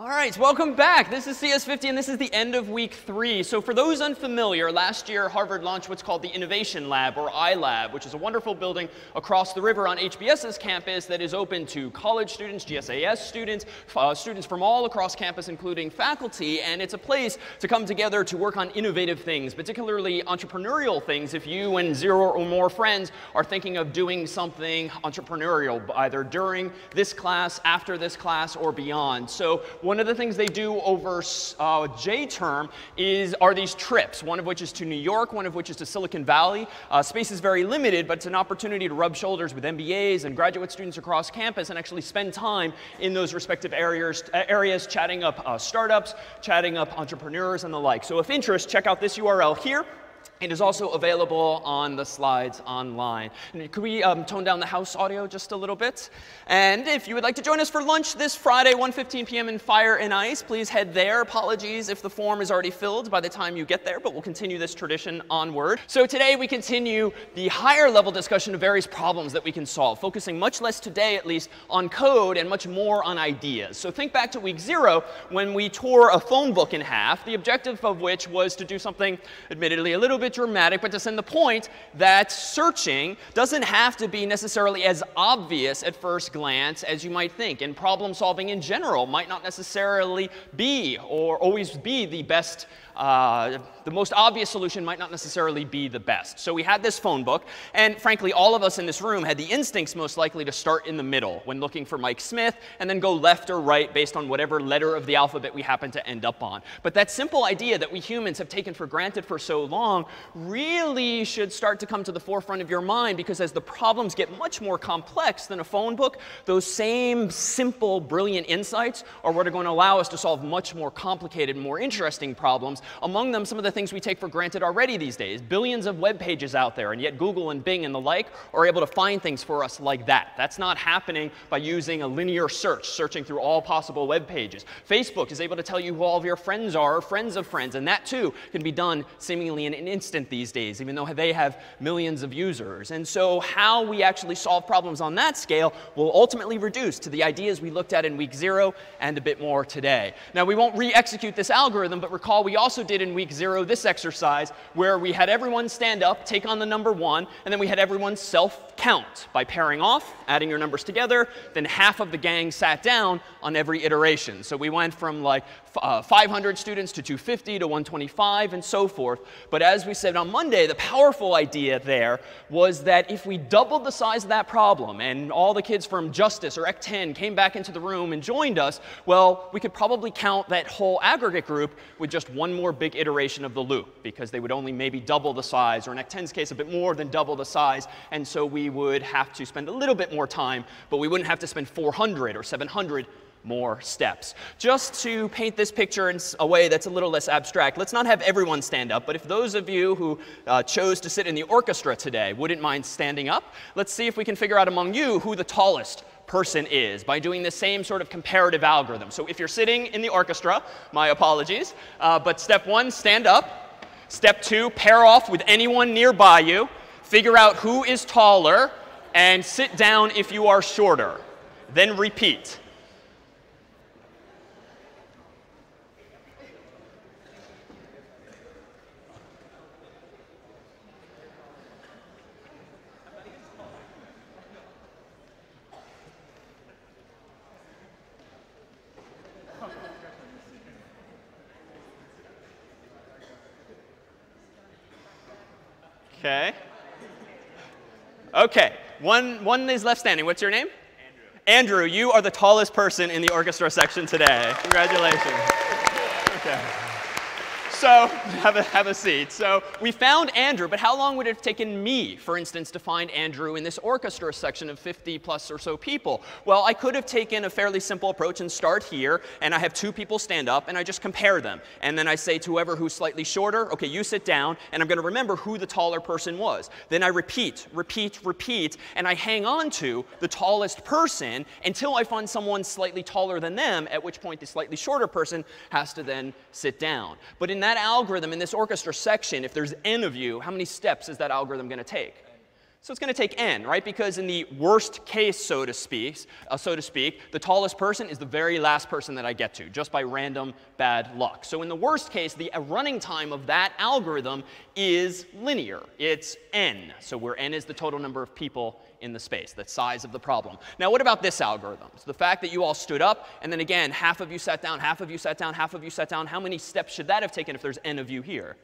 All right, welcome back. This is CS50, and this is the end of week three. So for those unfamiliar, last year Harvard launched what's called the Innovation Lab, or iLab, which is a wonderful building across the river on HBS's campus that is open to college students, GSAS students, uh, students from all across campus, including faculty. And it's a place to come together to work on innovative things, particularly entrepreneurial things if you and zero or more friends are thinking of doing something entrepreneurial, either during this class, after this class, or beyond. So one of the things they do over uh, J term is are these trips, one of which is to New York, one of which is to Silicon Valley. Uh, space is very limited, but it's an opportunity to rub shoulders with MBAs and graduate students across campus and actually spend time in those respective areas, areas chatting up uh, startups, chatting up entrepreneurs, and the like. So if interest, check out this URL here. It is also available on the slides online. Could we um, tone down the house audio just a little bit? And if you would like to join us for lunch this Friday, 1.15 p.m. in Fire and Ice, please head there. Apologies if the form is already filled by the time you get there, but we'll continue this tradition onward. So today we continue the higher level discussion of various problems that we can solve, focusing much less today, at least, on code and much more on ideas. So think back to week zero when we tore a phone book in half, the objective of which was to do something, admittedly, a little bit bit dramatic, but to send the point that searching doesn't have to be necessarily as obvious at first glance as you might think. And problem solving in general might not necessarily be or always be the best uh, the most obvious solution might not necessarily be the best. So we had this phone book, and frankly, all of us in this room had the instincts most likely to start in the middle when looking for Mike Smith, and then go left or right based on whatever letter of the alphabet we happen to end up on. But that simple idea that we humans have taken for granted for so long really should start to come to the forefront of your mind, because as the problems get much more complex than a phone book, those same simple, brilliant insights are what are going to allow us to solve much more complicated, more interesting problems among them, some of the things we take for granted already these days. Billions of web pages out there, and yet Google and Bing and the like are able to find things for us like that. That's not happening by using a linear search, searching through all possible web pages. Facebook is able to tell you who all of your friends are, or friends of friends, and that too can be done seemingly in an instant these days, even though they have millions of users. And so how we actually solve problems on that scale will ultimately reduce to the ideas we looked at in week zero and a bit more today. Now, we won't re-execute this algorithm, but recall we also did in week zero this exercise where we had everyone stand up, take on the number one, and then we had everyone self count by pairing off, adding your numbers together. Then half of the gang sat down on every iteration. So we went from like uh, 500 students to 250 to 125 and so forth. But as we said on Monday, the powerful idea there was that if we doubled the size of that problem and all the kids from Justice or EC10 came back into the room and joined us, well, we could probably count that whole aggregate group with just one more big iteration of the loop because they would only maybe double the size, or in EC10's case, a bit more than double the size. And so we would have to spend a little bit more time, but we wouldn't have to spend 400 or 700 more steps. Just to paint this picture in a way that's a little less abstract, let's not have everyone stand up, but if those of you who uh, chose to sit in the orchestra today wouldn't mind standing up, let's see if we can figure out among you who the tallest person is by doing the same sort of comparative algorithm. So if you're sitting in the orchestra, my apologies, uh, but step one, stand up. Step two, pair off with anyone nearby you. Figure out who is taller, and sit down if you are shorter. Then repeat. OK. OK. One, one is left standing. What's your name? Andrew. Andrew, you are the tallest person in the orchestra section today. Congratulations. OK. So have a, have a seat. So we found Andrew, but how long would it have taken me, for instance, to find Andrew in this orchestra section of 50 plus or so people? Well, I could have taken a fairly simple approach and start here, and I have two people stand up, and I just compare them. And then I say to whoever who's slightly shorter, OK, you sit down, and I'm going to remember who the taller person was. Then I repeat, repeat, repeat, and I hang on to the tallest person until I find someone slightly taller than them, at which point the slightly shorter person has to then sit down. But in that algorithm, in this orchestra section, if there's n of you, how many steps is that algorithm going to take? So it's going to take n, right? Because in the worst case, so to speak, uh, so to speak, the tallest person is the very last person that I get to, just by random bad luck. So in the worst case, the uh, running time of that algorithm is linear. It's n. So where n is the total number of people in the space, the size of the problem. Now, what about this algorithm? So the fact that you all stood up, and then again, half of you sat down, half of you sat down, half of you sat down. How many steps should that have taken if there's n of you here?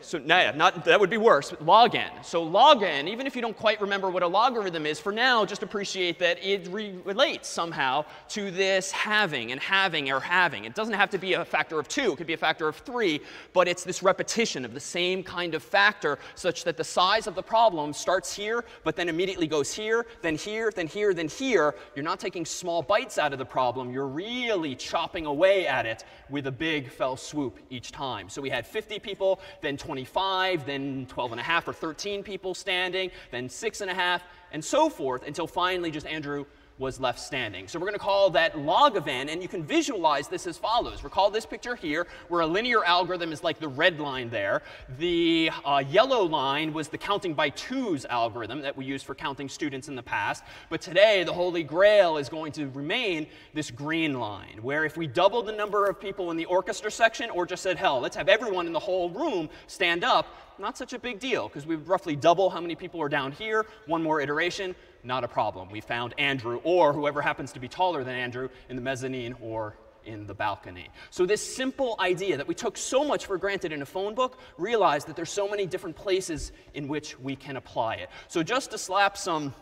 So nah, not, that would be worse. Log. So log even if you don't quite remember what a logarithm is, for now, just appreciate that it re relates somehow to this having and having or having. It doesn't have to be a factor of 2. It could be a factor of 3. But it's this repetition of the same kind of factor such that the size of the problem starts here, but then immediately goes here, then here, then here, then here. You're not taking small bites out of the problem. You're really chopping away at it with a big fell swoop each time. So we had 50 people, then 20 25, then 12 and a half or 13 people standing, then six and a half, and so forth, until finally just Andrew was left standing. So we're going to call that log of n, and you can visualize this as follows. Recall this picture here, where a linear algorithm is like the red line there. The uh, yellow line was the counting by twos algorithm that we used for counting students in the past. But today, the holy grail is going to remain this green line, where if we doubled the number of people in the orchestra section, or just said, hell, let's have everyone in the whole room stand up, not such a big deal, because we would roughly double how many people are down here, one more iteration, not a problem. We found Andrew or whoever happens to be taller than Andrew in the mezzanine or in the balcony. So this simple idea that we took so much for granted in a phone book, realized that there's so many different places in which we can apply it. So just to slap some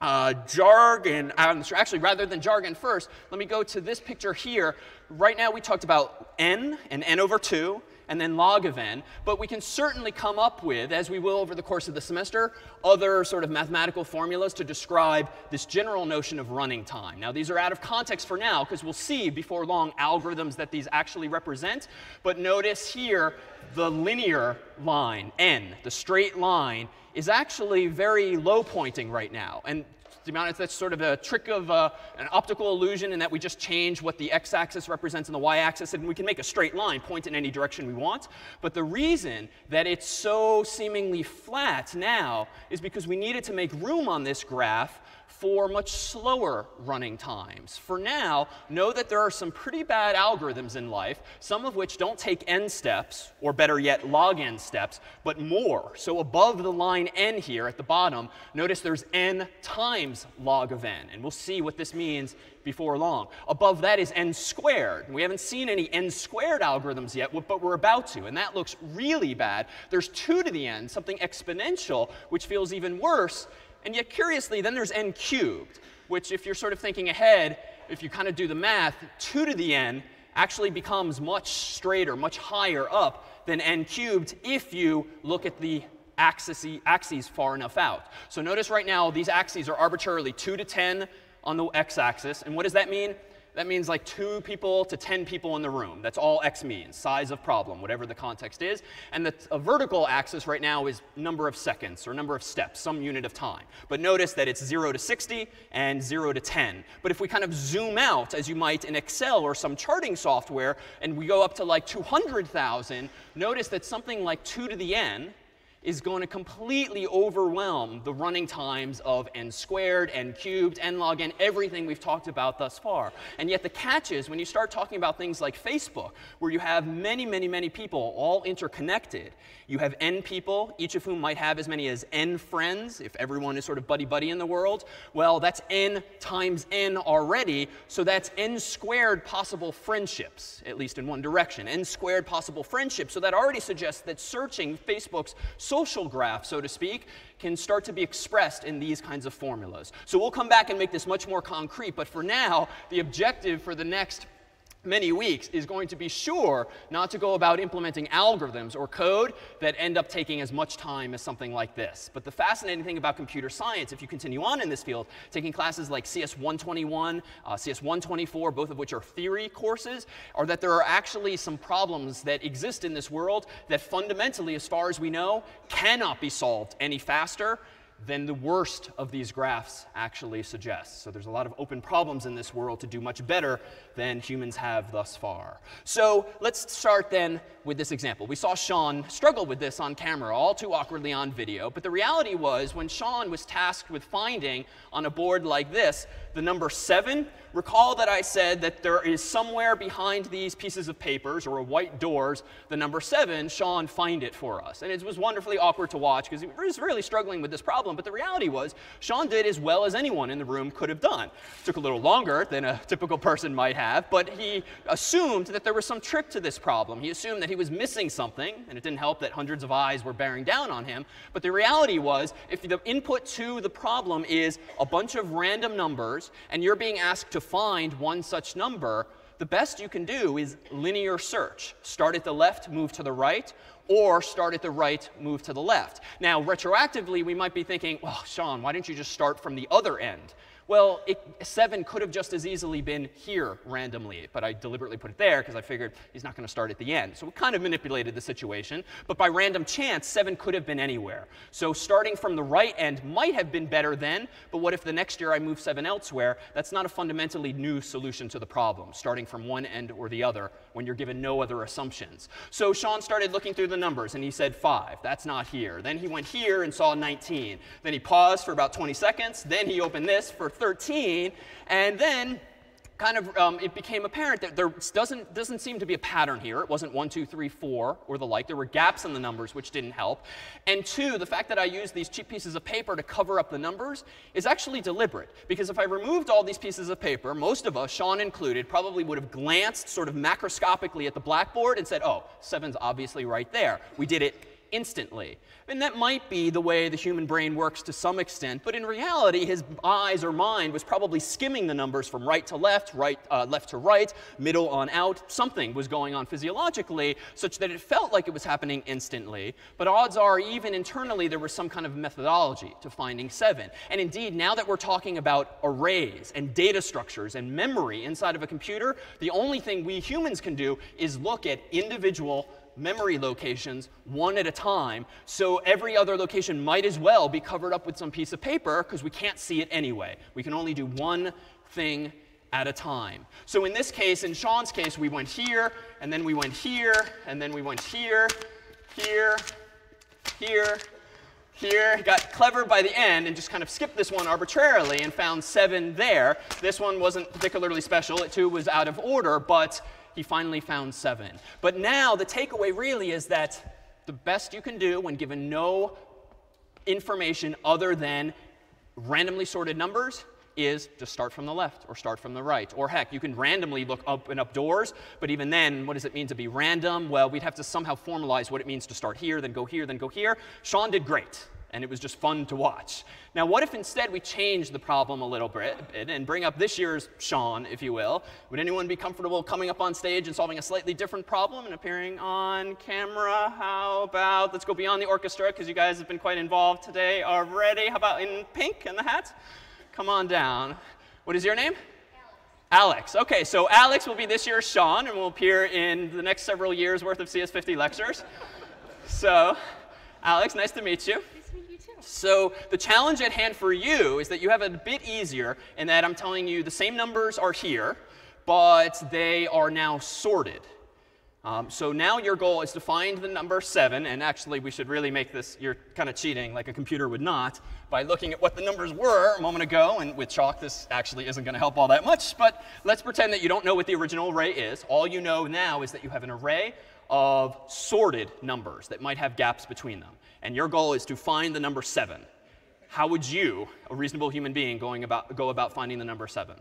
uh, jargon, actually rather than jargon first, let me go to this picture here. Right now we talked about n and n over 2 and then log of n. But we can certainly come up with, as we will over the course of the semester, other sort of mathematical formulas to describe this general notion of running time. Now, these are out of context for now, because we'll see before long algorithms that these actually represent. But notice here, the linear line, n, the straight line, is actually very low pointing right now. And to that's sort of a trick of uh, an optical illusion in that we just change what the x-axis represents and the y-axis, and we can make a straight line point in any direction we want. But the reason that it's so seemingly flat now is because we needed to make room on this graph for much slower running times. For now, know that there are some pretty bad algorithms in life, some of which don't take n steps, or better yet, log n steps, but more. So above the line n here at the bottom, notice there's n times log of n. And we'll see what this means before long. Above that is n squared. We haven't seen any n squared algorithms yet, but we're about to. And that looks really bad. There's 2 to the n, something exponential, which feels even worse. And yet, curiously, then there's n cubed, which if you're sort of thinking ahead, if you kind of do the math, 2 to the n actually becomes much straighter, much higher up than n cubed if you look at the axis, axes far enough out. So notice right now these axes are arbitrarily 2 to 10 on the x-axis. And what does that mean? That means like two people to 10 people in the room. That's all x means, size of problem, whatever the context is. And the a vertical axis right now is number of seconds or number of steps, some unit of time. But notice that it's 0 to 60 and 0 to 10. But if we kind of zoom out, as you might in Excel or some charting software, and we go up to like 200,000, notice that something like 2 to the n is going to completely overwhelm the running times of n squared, n cubed, n log n, everything we've talked about thus far. And yet the catch is when you start talking about things like Facebook, where you have many, many, many people all interconnected, you have n people, each of whom might have as many as n friends, if everyone is sort of buddy-buddy in the world. Well, that's n times n already, so that's n squared possible friendships, at least in one direction. n squared possible friendships, so that already suggests that searching Facebook's social graph, so to speak, can start to be expressed in these kinds of formulas. So we'll come back and make this much more concrete, but for now, the objective for the next many weeks is going to be sure not to go about implementing algorithms or code that end up taking as much time as something like this. But the fascinating thing about computer science, if you continue on in this field, taking classes like CS 121, uh, CS 124, both of which are theory courses, are that there are actually some problems that exist in this world that fundamentally, as far as we know, cannot be solved any faster than the worst of these graphs actually suggests. So there's a lot of open problems in this world to do much better than humans have thus far. So let's start then with this example. We saw Sean struggle with this on camera, all too awkwardly on video. But the reality was when Sean was tasked with finding on a board like this the number 7, recall that I said that there is somewhere behind these pieces of papers or white doors the number 7, Sean find it for us. And it was wonderfully awkward to watch because he was really struggling with this problem. But the reality was Sean did as well as anyone in the room could have done. It took a little longer than a typical person might have, but he assumed that there was some trick to this problem. He assumed that he was missing something, and it didn't help that hundreds of eyes were bearing down on him. But the reality was if the input to the problem is a bunch of random numbers, and you're being asked to find one such number, the best you can do is linear search. Start at the left, move to the right, or start at the right, move to the left. Now, retroactively, we might be thinking, well, Sean, why didn't you just start from the other end? Well, it, 7 could have just as easily been here randomly, but I deliberately put it there because I figured he's not going to start at the end. So we kind of manipulated the situation. But by random chance, 7 could have been anywhere. So starting from the right end might have been better then, but what if the next year I move 7 elsewhere? That's not a fundamentally new solution to the problem, starting from one end or the other when you're given no other assumptions. So Sean started looking through the numbers, and he said 5. That's not here. Then he went here and saw 19. Then he paused for about 20 seconds. Then he opened this for 13. And then kind of um, it became apparent that there doesn't, doesn't seem to be a pattern here. It wasn't 1, 2, 3, 4 or the like. There were gaps in the numbers, which didn't help. And two, the fact that I used these cheap pieces of paper to cover up the numbers is actually deliberate. Because if I removed all these pieces of paper, most of us, Sean included, probably would have glanced sort of macroscopically at the blackboard and said, oh, 7's obviously right there. We did it instantly. And that might be the way the human brain works to some extent, but in reality, his eyes or mind was probably skimming the numbers from right to left, right, uh, left to right, middle on out. Something was going on physiologically such that it felt like it was happening instantly. But odds are, even internally, there was some kind of methodology to finding 7. And indeed, now that we're talking about arrays and data structures and memory inside of a computer, the only thing we humans can do is look at individual memory locations one at a time. So every other location might as well be covered up with some piece of paper because we can't see it anyway. We can only do one thing at a time. So in this case, in Sean's case, we went here, and then we went here, and then we went here, here, here, here. Got clever by the end and just kind of skipped this one arbitrarily and found 7 there. This one wasn't particularly special. It too was out of order, but he finally found 7. But now the takeaway really is that the best you can do when given no information other than randomly sorted numbers is just start from the left or start from the right. Or heck, you can randomly look up and up doors, but even then, what does it mean to be random? Well, we'd have to somehow formalize what it means to start here, then go here, then go here. Sean did great and it was just fun to watch. Now, what if instead we change the problem a little bit and bring up this year's Sean, if you will? Would anyone be comfortable coming up on stage and solving a slightly different problem and appearing on camera? How about, let's go beyond the orchestra, because you guys have been quite involved today already. How about in pink and the hat? Come on down. What is your name? Alex. OK, so Alex will be this year's Sean and will appear in the next several years' worth of CS50 lectures. So, Alex, nice to meet you. So the challenge at hand for you is that you have it a bit easier in that I'm telling you the same numbers are here, but they are now sorted. Um, so now your goal is to find the number 7. And actually, we should really make this, you're kind of cheating like a computer would not, by looking at what the numbers were a moment ago. And with chalk, this actually isn't going to help all that much. But let's pretend that you don't know what the original array is. All you know now is that you have an array of sorted numbers that might have gaps between them and your goal is to find the number 7. How would you, a reasonable human being, going about, go about finding the number 7?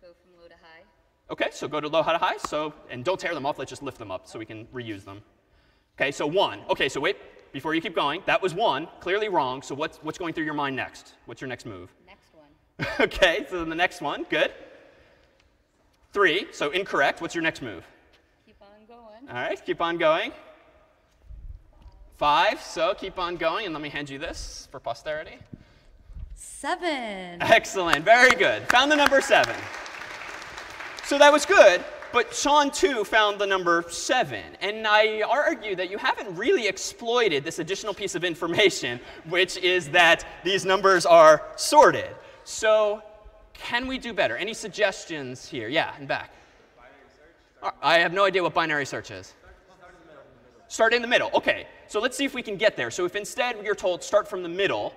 Go from low to high. OK, so go to low to high. So, and don't tear them off. Let's just lift them up so we can reuse them. OK, so 1. OK, so wait, before you keep going, that was 1. Clearly wrong. So what's, what's going through your mind next? What's your next move? Next one. OK, so the next one. Good. 3, so incorrect. What's your next move? Keep on going. All right, keep on going. Five, so keep on going, and let me hand you this for posterity. Seven. Excellent, very good. Found the number seven. So that was good, but Sean too found the number 7. And I argue that you haven't really exploited this additional piece of information, which is that these numbers are sorted. So can we do better? Any suggestions here? Yeah, in back. I have no idea what binary search is. Start in the middle. OK, so let's see if we can get there. So if instead you're told start from the middle,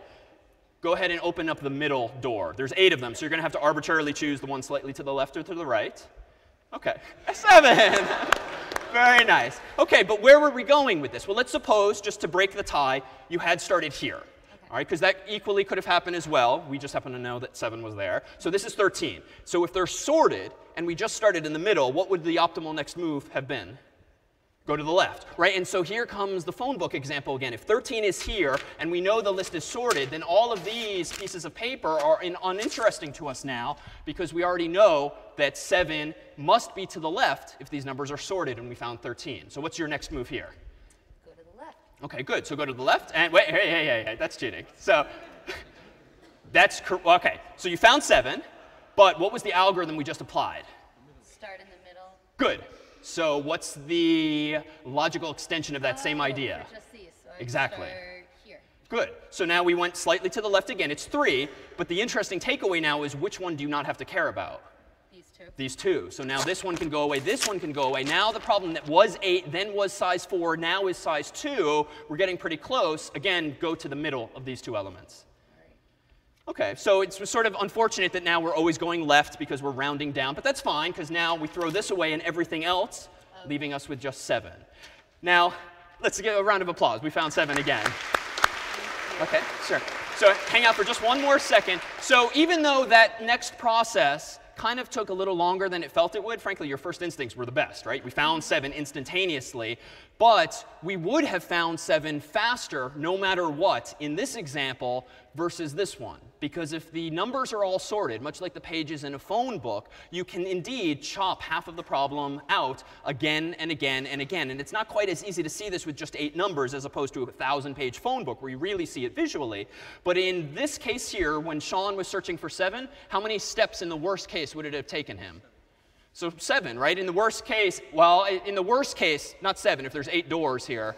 go ahead and open up the middle door. There's eight of them, so you're going to have to arbitrarily choose the one slightly to the left or to the right. OK, seven. Very nice. OK, but where were we going with this? Well, let's suppose, just to break the tie, you had started here. All right, because that equally could have happened as well. We just happen to know that 7 was there. So this is 13. So if they're sorted and we just started in the middle, what would the optimal next move have been? Go to the left, right? And so here comes the phone book example again. If 13 is here and we know the list is sorted, then all of these pieces of paper are in, uninteresting to us now because we already know that 7 must be to the left if these numbers are sorted and we found 13. So what's your next move here? Go to the left. OK, good. So go to the left. And wait, hey, hey, hey, hey that's cheating. So that's OK. So you found 7. But what was the algorithm we just applied? Start in the middle. Good. So what's the logical extension of that oh, same idea? just these. So exactly. here. Good. So now we went slightly to the left again. It's 3. But the interesting takeaway now is which one do you not have to care about? two. These two. So now this one can go away, this one can go away. Now the problem that was 8, then was size 4, now is size 2, we're getting pretty close. Again, go to the middle of these two elements. OK, so it's sort of unfortunate that now we're always going left because we're rounding down. But that's fine, because now we throw this away and everything else, okay. leaving us with just 7. Now, let's give a round of applause. We found 7 again. OK, sure. So hang out for just one more second. So even though that next process kind of took a little longer than it felt it would. Frankly, your first instincts were the best, right? We found 7 instantaneously. But we would have found 7 faster no matter what in this example versus this one. Because if the numbers are all sorted, much like the pages in a phone book, you can indeed chop half of the problem out again and again and again. And it's not quite as easy to see this with just eight numbers as opposed to a 1,000-page phone book where you really see it visually. But in this case here, when Sean was searching for 7, how many steps in the worst case would it have taken him? So seven, right? In the worst case, well, in the worst case, not seven, if there's eight doors here,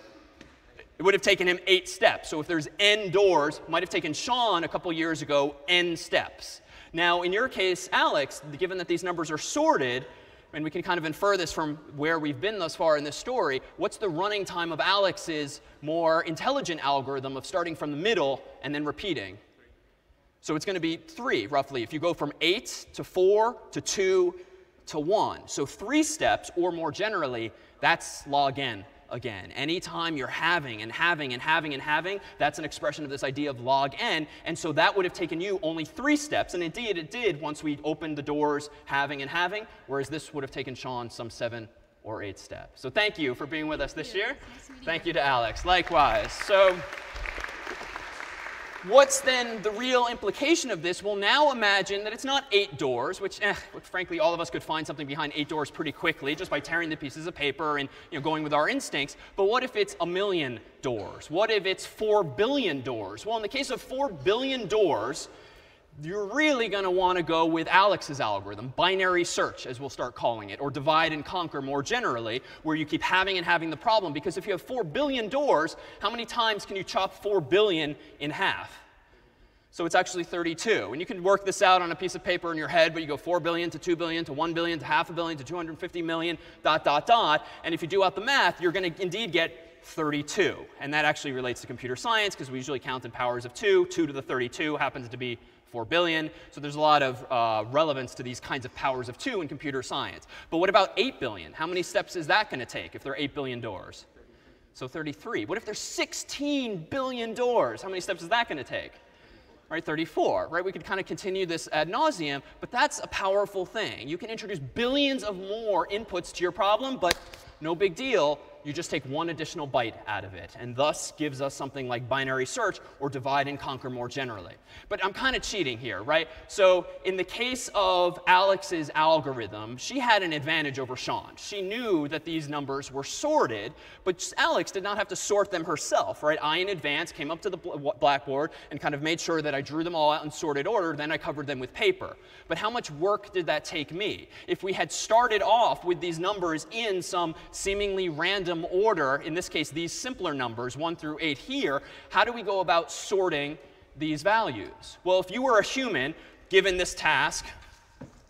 it would have taken him eight steps. So if there's n doors, might have taken Sean a couple years ago n steps. Now, in your case, Alex, given that these numbers are sorted, and we can kind of infer this from where we've been thus far in this story, what's the running time of Alex's more intelligent algorithm of starting from the middle and then repeating? So it's going to be 3, roughly. If you go from 8 to 4 to 2 to 1. So three steps, or more generally, that's log n again. Anytime you're having and having and having and having, that's an expression of this idea of log n. And so that would have taken you only three steps. And indeed, it did once we opened the doors having and having, whereas this would have taken Sean some seven or eight steps. So thank you for being with us this year. Nice thank you to Alex. Likewise. So what's then the real implication of this? Well, now imagine that it's not eight doors, which, eh, frankly, all of us could find something behind eight doors pretty quickly just by tearing the pieces of paper and you know, going with our instincts. But what if it's a million doors? What if it's four billion doors? Well, in the case of four billion doors, you're really going to want to go with Alex's algorithm, binary search, as we'll start calling it, or divide and conquer more generally, where you keep having and having the problem. Because if you have 4 billion doors, how many times can you chop 4 billion in half? So it's actually 32. And you can work this out on a piece of paper in your head, but you go 4 billion to 2 billion to 1 billion to half a billion to 250 million, dot, dot, dot. And if you do out the math, you're going to indeed get 32. And that actually relates to computer science, because we usually count in powers of 2. 2 to the 32 happens to be 4 billion. So there's a lot of uh, relevance to these kinds of powers of 2 in computer science. But what about 8 billion? How many steps is that going to take if there are 8 billion doors? So 33. What if there's 16 billion doors? How many steps is that going to take? Right, 34, right? We could kind of continue this ad nauseum, but that's a powerful thing. You can introduce billions of more inputs to your problem, but no big deal you just take one additional bite out of it, and thus gives us something like binary search or divide and conquer more generally. But I'm kind of cheating here, right? So in the case of Alex's algorithm, she had an advantage over Sean. She knew that these numbers were sorted, but Alex did not have to sort them herself, right? I, in advance, came up to the blackboard and kind of made sure that I drew them all out in sorted order. Then I covered them with paper. But how much work did that take me? If we had started off with these numbers in some seemingly random order, in this case, these simpler numbers, 1 through 8 here, how do we go about sorting these values? Well, if you were a human given this task,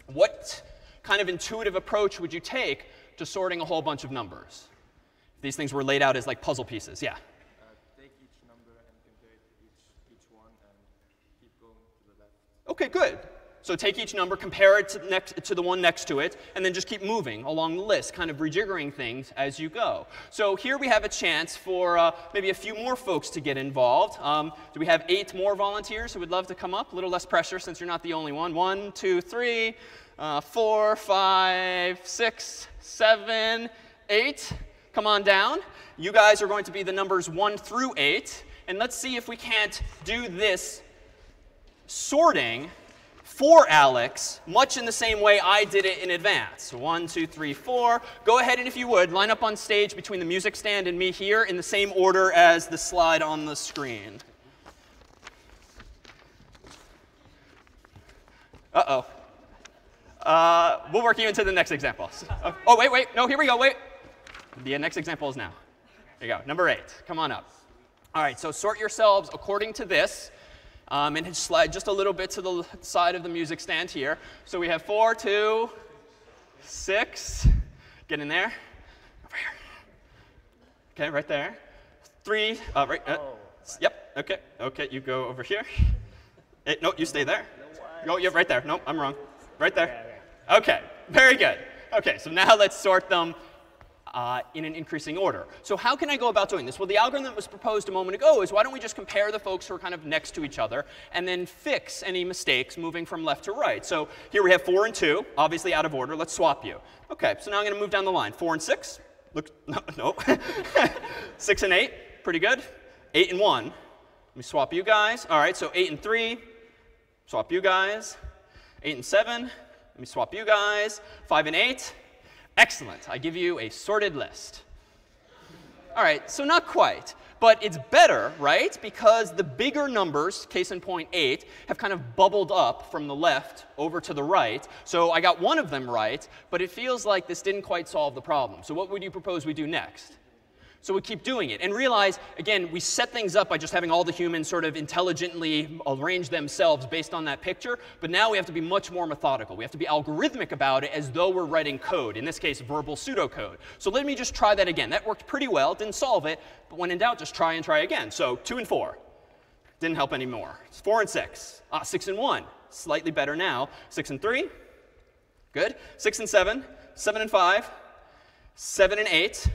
what kind of intuitive approach would you take to sorting a whole bunch of numbers? These things were laid out as like puzzle pieces. Yeah. Uh, take each number and compare each, each one and keep going to the left. OK, good. So take each number, compare it to, next, to the one next to it, and then just keep moving along the list, kind of rejiggering things as you go. So here we have a chance for uh, maybe a few more folks to get involved. Um, do we have eight more volunteers who would love to come up? A little less pressure since you're not the only one. One, two, three, uh, four, five, six, seven, eight. Come on down. You guys are going to be the numbers 1 through 8. And let's see if we can't do this sorting for Alex, much in the same way I did it in advance. One, two, three, four. Go ahead and if you would, line up on stage between the music stand and me here in the same order as the slide on the screen. Uh-oh. Uh, we'll work you into the next example. Oh, oh, wait, wait. No, here we go. Wait. The next example is now. There you go. Number 8. Come on up. All right, so sort yourselves according to this. Um, and slide just a little bit to the side of the music stand here. So we have four, two, six. Get in there. Over here. OK, right there. Three. Uh, right. Uh, oh, yep. OK. OK, you go over here. Hey, no, you stay there. No, you're right there. No, I'm wrong. Right there. OK, very good. OK, so now let's sort them uh, in an increasing order. So how can I go about doing this? Well, the algorithm that was proposed a moment ago is why don't we just compare the folks who are kind of next to each other and then fix any mistakes moving from left to right. So here we have 4 and 2, obviously out of order. Let's swap you. OK, so now I'm going to move down the line. 4 and 6. Look, no. no. 6 and 8, pretty good. 8 and 1. Let me swap you guys. All right, so 8 and 3. Swap you guys. 8 and 7. Let me swap you guys. 5 and 8. Excellent. I give you a sorted list. All right, so not quite. But it's better, right? Because the bigger numbers, case in point 8, have kind of bubbled up from the left over to the right. So I got one of them right, but it feels like this didn't quite solve the problem. So what would you propose we do next? So we keep doing it and realize, again, we set things up by just having all the humans sort of intelligently arrange themselves based on that picture. But now we have to be much more methodical. We have to be algorithmic about it as though we're writing code, in this case, verbal pseudocode. So let me just try that again. That worked pretty well. Didn't solve it. But when in doubt, just try and try again. So 2 and 4. Didn't help anymore. It's 4 and 6. Ah, 6 and 1. Slightly better now. 6 and 3. Good. 6 and 7. 7 and 5. 7 and 8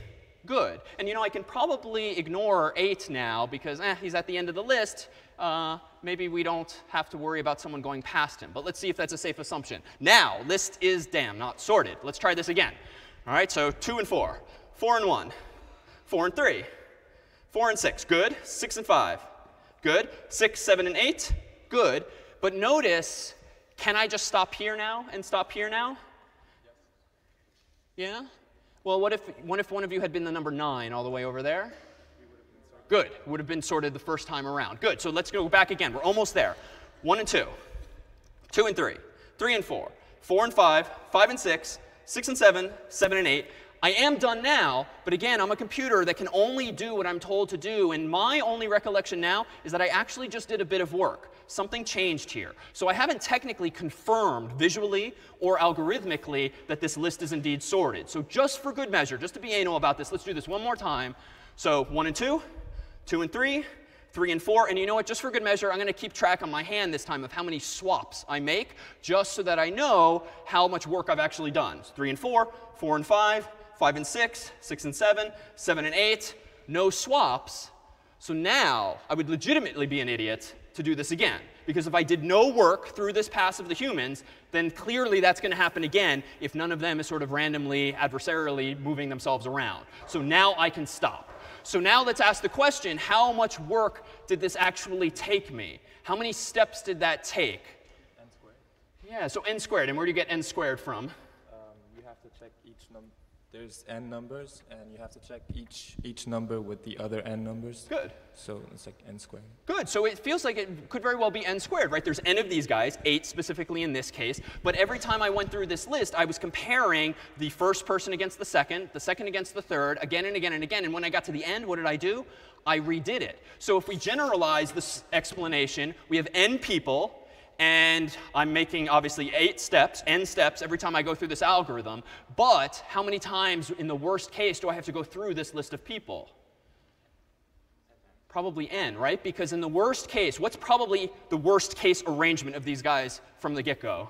good. And you know, I can probably ignore 8 now because eh, he's at the end of the list. Uh, maybe we don't have to worry about someone going past him. But let's see if that's a safe assumption. Now, list is damn not sorted. Let's try this again. All right, so 2 and 4, 4 and 1, 4 and 3, 4 and 6, good. 6 and 5, good. 6, 7, and 8, good. But notice, can I just stop here now and stop here now? Yeah? Well, what if, what if one of you had been the number 9 all the way over there? Good. Would have been sorted the first time around. Good. So let's go back again. We're almost there. 1 and 2. 2 and 3. 3 and 4. 4 and 5. 5 and 6. 6 and 7. 7 and 8. I am done now, but again, I'm a computer that can only do what I'm told to do. And my only recollection now is that I actually just did a bit of work. Something changed here. So I haven't technically confirmed visually or algorithmically that this list is indeed sorted. So just for good measure, just to be anal about this, let's do this one more time. So 1 and 2, 2 and 3, 3 and 4. And you know what? Just for good measure, I'm going to keep track on my hand this time of how many swaps I make, just so that I know how much work I've actually done. So 3 and 4, 4 and 5, 5 and 6, 6 and 7, 7 and 8, no swaps. So now I would legitimately be an idiot to do this again. Because if I did no work through this pass of the humans, then clearly that's going to happen again if none of them is sort of randomly, adversarially moving themselves around. So now I can stop. So now let's ask the question, how much work did this actually take me? How many steps did that take? n squared. Yeah, so n squared. And where do you get n squared from? Um, you have to check each number. There's n numbers, and you have to check each each number with the other n numbers. Good. So it's like n squared. Good. So it feels like it could very well be n squared, right? There's n of these guys, 8 specifically in this case. But every time I went through this list, I was comparing the first person against the second, the second against the third, again and again and again. And when I got to the end, what did I do? I redid it. So if we generalize this explanation, we have n people, and I'm making obviously eight steps, n steps every time I go through this algorithm. But how many times in the worst case do I have to go through this list of people? Probably n, right? Because in the worst case, what's probably the worst case arrangement of these guys from the get-go?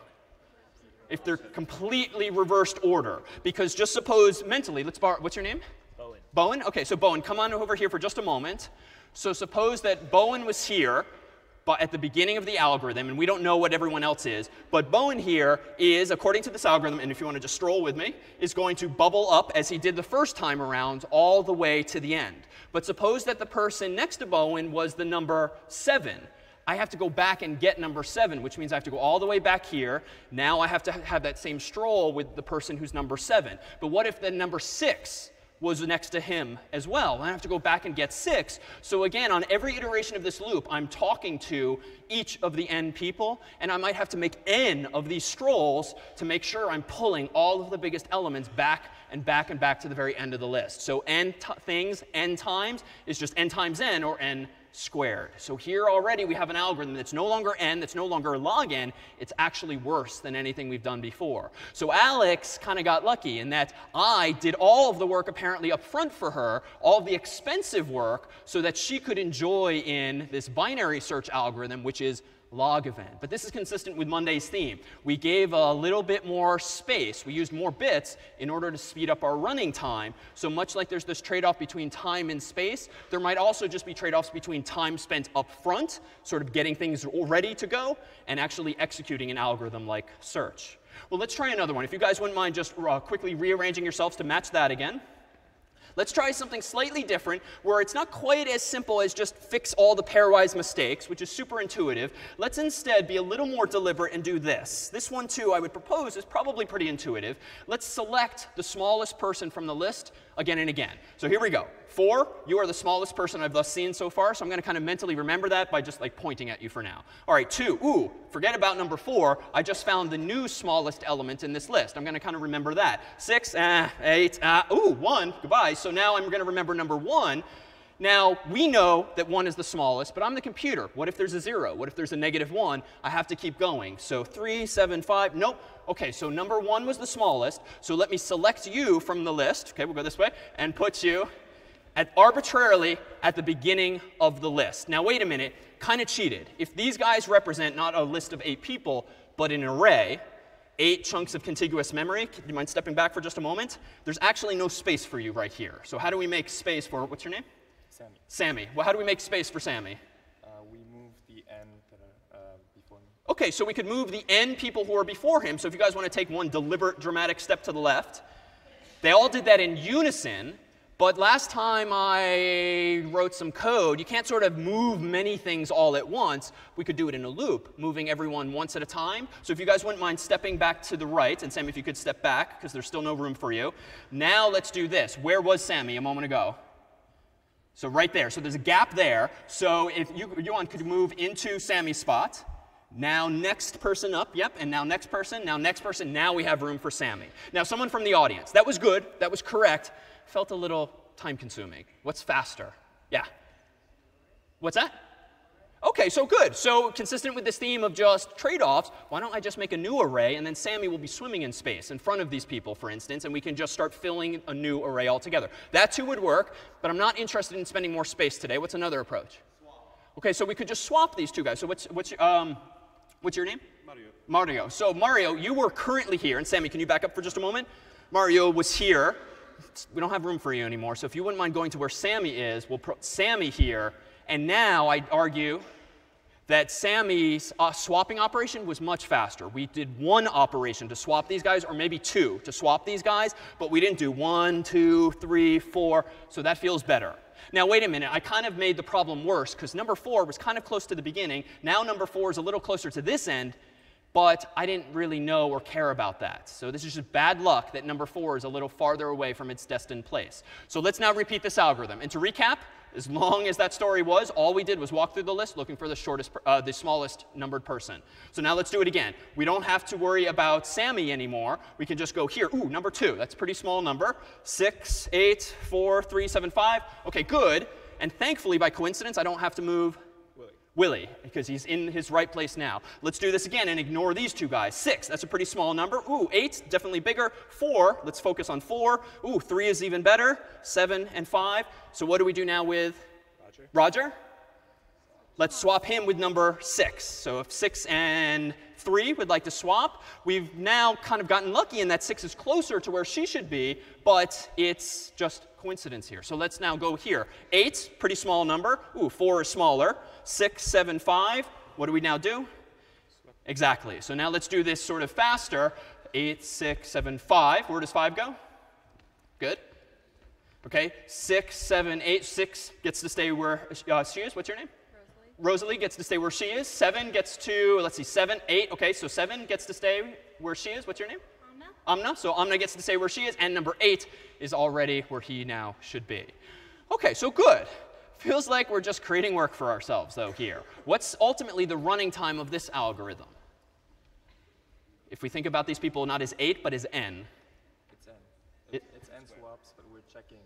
If they're completely reversed order. Because just suppose mentally, let's borrow, what's your name? Bowen. Bowen? OK, so Bowen, come on over here for just a moment. So suppose that Bowen was here but at the beginning of the algorithm, and we don't know what everyone else is, but Bowen here is, according to this algorithm, and if you want to just stroll with me, is going to bubble up as he did the first time around all the way to the end. But suppose that the person next to Bowen was the number 7. I have to go back and get number 7, which means I have to go all the way back here. Now I have to have that same stroll with the person who's number 7. But what if the number 6 was next to him as well. I have to go back and get 6. So again, on every iteration of this loop, I'm talking to each of the n people, and I might have to make n of these strolls to make sure I'm pulling all of the biggest elements back and back and back to the very end of the list. So n things, n times, is just n times n, or n squared. So here already we have an algorithm that's no longer n, that's no longer log n. It's actually worse than anything we've done before. So Alex kind of got lucky in that I did all of the work apparently up front for her, all the expensive work, so that she could enjoy in this binary search algorithm, which is log event. But this is consistent with Monday's theme. We gave a little bit more space. We used more bits in order to speed up our running time. So much like there's this trade-off between time and space, there might also just be trade-offs between time spent up front, sort of getting things ready to go, and actually executing an algorithm like search. Well, let's try another one. If you guys wouldn't mind just uh, quickly rearranging yourselves to match that again. Let's try something slightly different where it's not quite as simple as just fix all the pairwise mistakes, which is super intuitive. Let's instead be a little more deliberate and do this. This one, too, I would propose is probably pretty intuitive. Let's select the smallest person from the list again and again. So here we go. Four, you are the smallest person I've thus seen so far, so I'm going to kind of mentally remember that by just like pointing at you for now. All right, two, ooh, forget about number four. I just found the new smallest element in this list. I'm going to kind of remember that. Six, ah, eight, ah, ooh, one, goodbye. So now I'm going to remember number one. Now, we know that 1 is the smallest, but I'm the computer. What if there's a 0? What if there's a negative 1? I have to keep going. So 3, 7, 5, nope. OK, so number 1 was the smallest. So let me select you from the list. OK, we'll go this way. And put you at arbitrarily at the beginning of the list. Now, wait a minute. Kind of cheated. If these guys represent not a list of 8 people, but an array, eight chunks of contiguous memory. Do you mind stepping back for just a moment? There's actually no space for you right here. So how do we make space for, what's your name? Sammy. Sammy. Well, how do we make space for Sammy? Uh, we move the n that are uh, before me. OK, so we could move the n people who are before him. So if you guys want to take one deliberate, dramatic step to the left, they all did that in unison. But last time I wrote some code, you can't sort of move many things all at once. We could do it in a loop, moving everyone once at a time. So if you guys wouldn't mind stepping back to the right, and Sammy, if you could step back, because there's still no room for you. Now let's do this. Where was Sammy a moment ago? So right there. So there's a gap there. So if you, Yuan could move into Sammy's spot. Now next person up, yep, and now next person, now next person, now we have room for Sammy. Now someone from the audience. That was good, that was correct. Felt a little time consuming. What's faster? Yeah. What's that? OK, so good. So consistent with this theme of just trade-offs, why don't I just make a new array, and then Sammy will be swimming in space in front of these people, for instance, and we can just start filling a new array altogether. That too would work, but I'm not interested in spending more space today. What's another approach? OK, so we could just swap these two guys. So what's, what's, your, um, what's your name? Mario. Mario. So Mario, you were currently here, and Sammy, can you back up for just a moment? Mario was here. We don't have room for you anymore, so if you wouldn't mind going to where Sammy is, we'll put Sammy here, and now I'd argue that Sammy's uh, swapping operation was much faster. We did one operation to swap these guys, or maybe two to swap these guys, but we didn't do one, two, three, four, so that feels better. Now, wait a minute, I kind of made the problem worse because number four was kind of close to the beginning. Now number four is a little closer to this end, but I didn't really know or care about that. So this is just bad luck that number four is a little farther away from its destined place. So let's now repeat this algorithm. And to recap, as long as that story was, all we did was walk through the list looking for the shortest, uh, the smallest numbered person. So now let's do it again. We don't have to worry about Sammy anymore. We can just go here. Ooh, number two. That's a pretty small number. Six, eight, four, three, seven, five. OK, good. And thankfully, by coincidence, I don't have to move Willie, because he's in his right place now. Let's do this again and ignore these two guys. Six, that's a pretty small number. Ooh, eight, definitely bigger. Four, let's focus on four. Ooh, three is even better. Seven and five. So what do we do now with Roger. Roger? Let's swap him with number six. So if six and three would like to swap, we've now kind of gotten lucky in that six is closer to where she should be, but it's just coincidence here. So let's now go here. Eight, pretty small number. Ooh, four is smaller. Six, seven, five. What do we now do? Exactly. So now let's do this sort of faster. Eight, six, seven, five. Where does five go? Good. Okay. Six, seven, eight. Six gets to stay where uh, she is. What's your name? Rosalie gets to stay where she is. Seven gets to, let's see, seven, eight. Okay, so seven gets to stay where she is. What's your name? Amna. Amna. So Amna gets to stay where she is. And number eight is already where he now should be. Okay, so good. Feels like we're just creating work for ourselves, though, here. What's ultimately the running time of this algorithm? If we think about these people not as 8, but as n. It's n. It, it's n swaps, but we're checking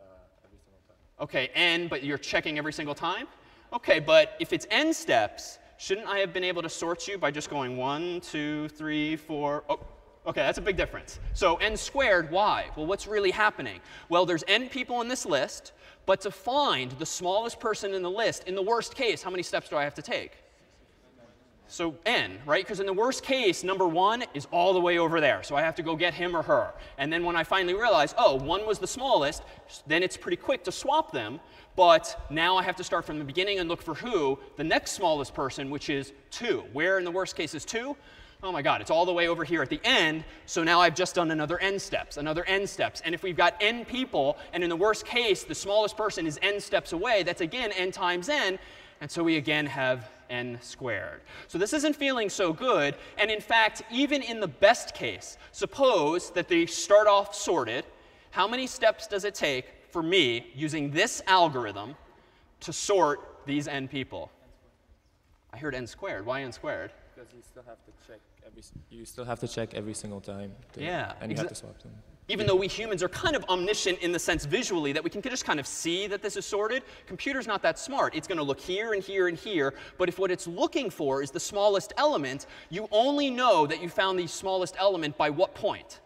uh, every single time. OK, n, but you're checking every single time? OK, but if it's n steps, shouldn't I have been able to sort you by just going 1, 2, 3, 4? Oh, OK, that's a big difference. So n squared, why? Well, what's really happening? Well, there's n people in this list. But to find the smallest person in the list, in the worst case, how many steps do I have to take? So n, right? Because in the worst case, number one is all the way over there. So I have to go get him or her. And then when I finally realize, oh, one was the smallest, then it's pretty quick to swap them. But now I have to start from the beginning and look for who? The next smallest person, which is 2. Where in the worst case is 2? Oh my god, it's all the way over here at the end. So now I've just done another n steps, another n steps. And if we've got n people, and in the worst case, the smallest person is n steps away, that's again n times n. And so we again have n squared. So this isn't feeling so good. And in fact, even in the best case, suppose that they start off sorted. How many steps does it take for me, using this algorithm, to sort these n people? I heard n squared. Why n squared? Because you still have to check every. You still have to check every single time. to- Yeah, And you have to swap them. Even though we humans are kind of omniscient in the sense visually that we can just kind of see that this is sorted, computer's not that smart. It's going to look here and here and here, but if what it's looking for is the smallest element, you only know that you found the smallest element by what point?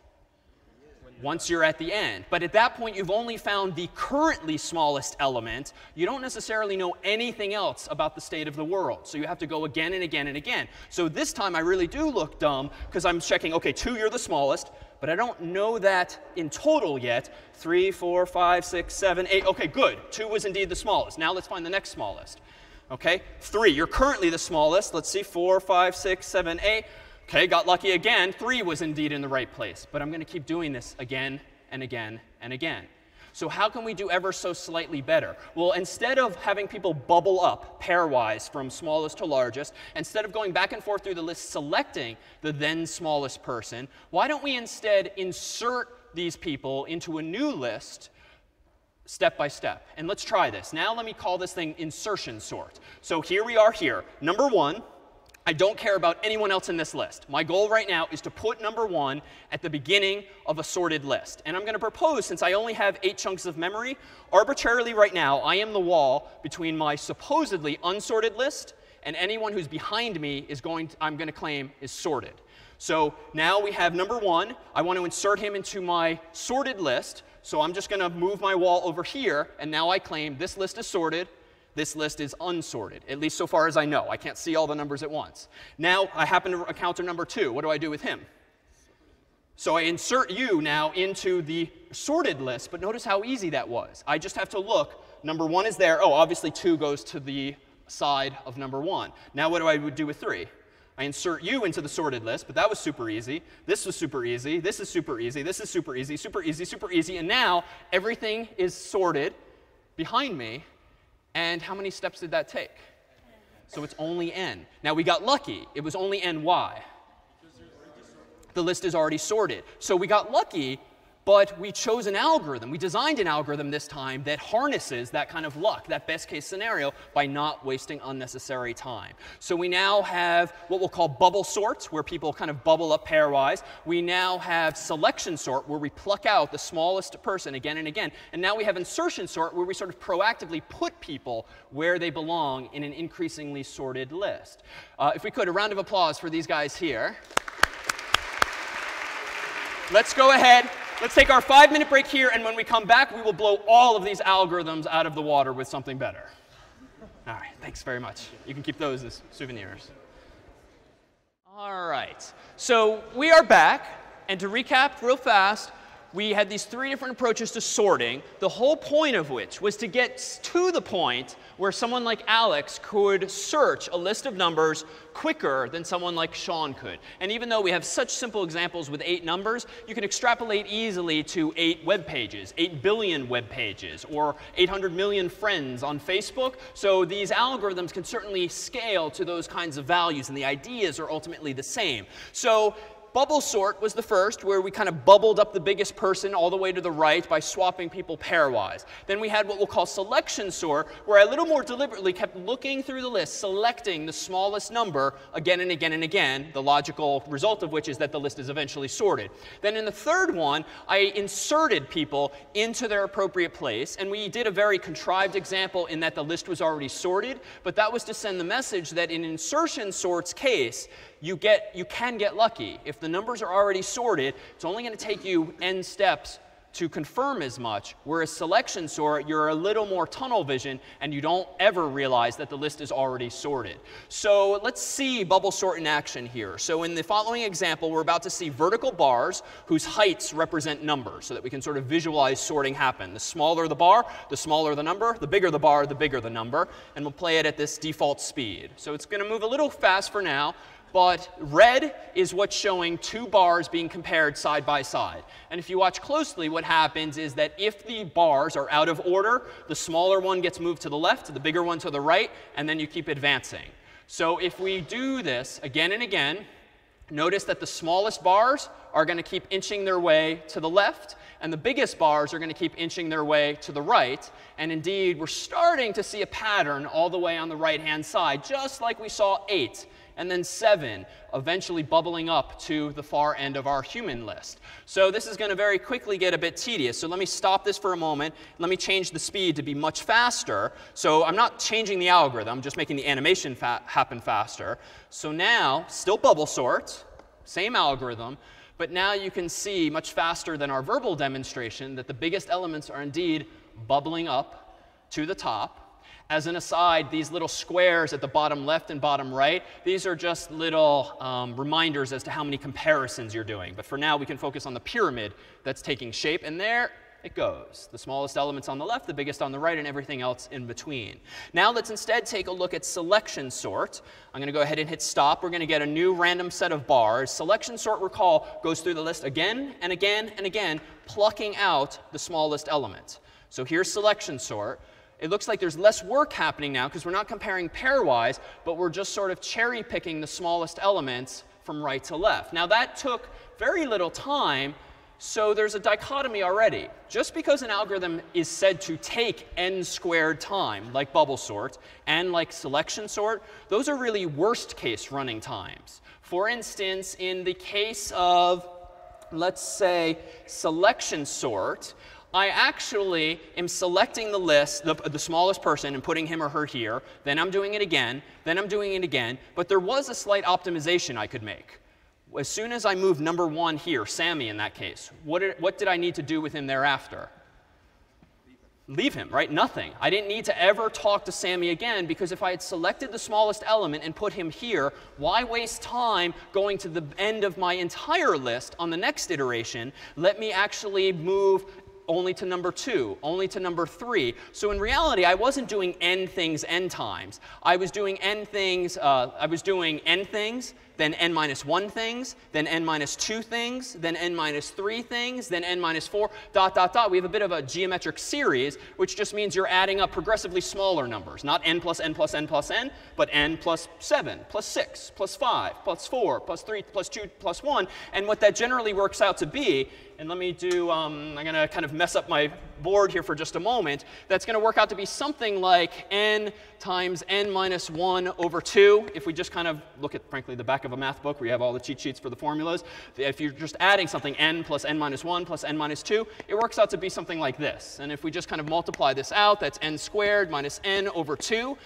Once you're at the end. But at that point, you've only found the currently smallest element. You don't necessarily know anything else about the state of the world. So you have to go again and again and again. So this time, I really do look dumb because I'm checking, OK, 2, you're the smallest. But I don't know that in total yet. Three, four, five, six, seven, eight. OK, good. 2 was indeed the smallest. Now let's find the next smallest. OK, 3, you're currently the smallest. Let's see, four, five, six, seven, eight. OK, got lucky again. 3 was indeed in the right place. But I'm going to keep doing this again and again and again. So how can we do ever so slightly better? Well, instead of having people bubble up pairwise from smallest to largest, instead of going back and forth through the list selecting the then smallest person, why don't we instead insert these people into a new list step by step. And let's try this. Now let me call this thing insertion sort. So here we are here. Number one, I don't care about anyone else in this list. My goal right now is to put number one at the beginning of a sorted list. And I'm going to propose, since I only have eight chunks of memory, arbitrarily right now, I am the wall between my supposedly unsorted list and anyone who's behind me is going to, I'm going to claim is sorted. So now we have number one. I want to insert him into my sorted list. So I'm just going to move my wall over here. And now I claim this list is sorted. This list is unsorted, at least so far as I know. I can't see all the numbers at once. Now I happen to encounter number two. What do I do with him? So I insert you now into the sorted list, but notice how easy that was. I just have to look. Number one is there. Oh, obviously two goes to the side of number 1. Now what do I do with 3? I insert you into the sorted list, but that was super easy. This was super easy. This is super easy. This is super easy, super easy, super easy. And now everything is sorted behind me. And how many steps did that take? So it's only n. Now we got lucky. It was only ny. The list is already sorted. So we got lucky but we chose an algorithm. We designed an algorithm this time that harnesses that kind of luck, that best case scenario, by not wasting unnecessary time. So we now have what we'll call bubble sorts, where people kind of bubble up pairwise. We now have selection sort, where we pluck out the smallest person again and again. And now we have insertion sort, where we sort of proactively put people where they belong in an increasingly sorted list. Uh, if we could, a round of applause for these guys here. Let's go ahead Let's take our five minute break here, and when we come back, we will blow all of these algorithms out of the water with something better. All right, thanks very much. You can keep those as souvenirs. All right, so we are back, and to recap real fast, we had these three different approaches to sorting, the whole point of which was to get to the point where someone like Alex could search a list of numbers quicker than someone like Sean could. And even though we have such simple examples with eight numbers, you can extrapolate easily to eight web pages, 8 billion web pages, or 800 million friends on Facebook. So these algorithms can certainly scale to those kinds of values, and the ideas are ultimately the same. So bubble sort was the first, where we kind of bubbled up the biggest person all the way to the right by swapping people pairwise. Then we had what we'll call selection sort, where I a little more deliberately kept looking through the list, selecting the smallest number again and again and again, the logical result of which is that the list is eventually sorted. Then in the third one, I inserted people into their appropriate place, and we did a very contrived example in that the list was already sorted, but that was to send the message that in insertion sort's case, you, get, you can get lucky. If the numbers are already sorted, it's only going to take you n steps to confirm as much, whereas selection sort, you're a little more tunnel vision and you don't ever realize that the list is already sorted. So let's see bubble sort in action here. So in the following example, we're about to see vertical bars whose heights represent numbers so that we can sort of visualize sorting happen. The smaller the bar, the smaller the number. The bigger the bar, the bigger the number. And we'll play it at this default speed. So it's going to move a little fast for now, but red is what's showing two bars being compared side by side. And if you watch closely, what happens is that if the bars are out of order, the smaller one gets moved to the left, the bigger one to the right, and then you keep advancing. So if we do this again and again, notice that the smallest bars are going to keep inching their way to the left, and the biggest bars are going to keep inching their way to the right. And indeed, we're starting to see a pattern all the way on the right-hand side, just like we saw 8 and then 7, eventually bubbling up to the far end of our human list. So this is going to very quickly get a bit tedious. So let me stop this for a moment. Let me change the speed to be much faster. So I'm not changing the algorithm, I'm just making the animation fa happen faster. So now, still bubble sort, same algorithm, but now you can see much faster than our verbal demonstration that the biggest elements are indeed bubbling up to the top. As an aside, these little squares at the bottom left and bottom right, these are just little um, reminders as to how many comparisons you're doing. But for now, we can focus on the pyramid that's taking shape. And there it goes. The smallest elements on the left, the biggest on the right, and everything else in between. Now let's instead take a look at selection sort. I'm going to go ahead and hit stop. We're going to get a new random set of bars. Selection sort, recall, goes through the list again and again and again, plucking out the smallest element. So here's selection sort it looks like there's less work happening now because we're not comparing pairwise, but we're just sort of cherry picking the smallest elements from right to left. Now that took very little time, so there's a dichotomy already. Just because an algorithm is said to take n squared time, like bubble sort, and like selection sort, those are really worst case running times. For instance, in the case of, let's say, selection sort, I actually am selecting the list, the, the, smallest person, and putting him or her here. Then I'm doing it again. Then I'm doing it again. But there was a slight optimization I could make. As soon as I moved number one here, Sammy in that case, what did, what did I need to do with him thereafter? Leave him, right? Nothing. I didn't need to ever talk to Sammy again because if I had selected the smallest element and put him here, why waste time going to the end of my entire list on the next iteration? Let me actually move only to number 2, only to number 3. So in reality, I wasn't doing n things n times. I was doing n things, uh, I was doing n things, then n minus 1 things, then n minus 2 things, then n minus 3 things, then n minus 4, dot, dot, dot. We have a bit of a geometric series, which just means you're adding up progressively smaller numbers. Not n plus n plus n plus n, but n plus 7, plus 6, plus 5, plus 4, plus 3, plus 2, plus 1. And what that generally works out to be and let me do, um, I'm going to kind of mess up my board here for just a moment. That's going to work out to be something like n times n minus 1 over 2. If we just kind of look at, frankly, the back of a math book where you have all the cheat sheets for the formulas, if you're just adding something n plus n minus 1 plus n minus 2, it works out to be something like this. And if we just kind of multiply this out, that's n squared minus n over 2.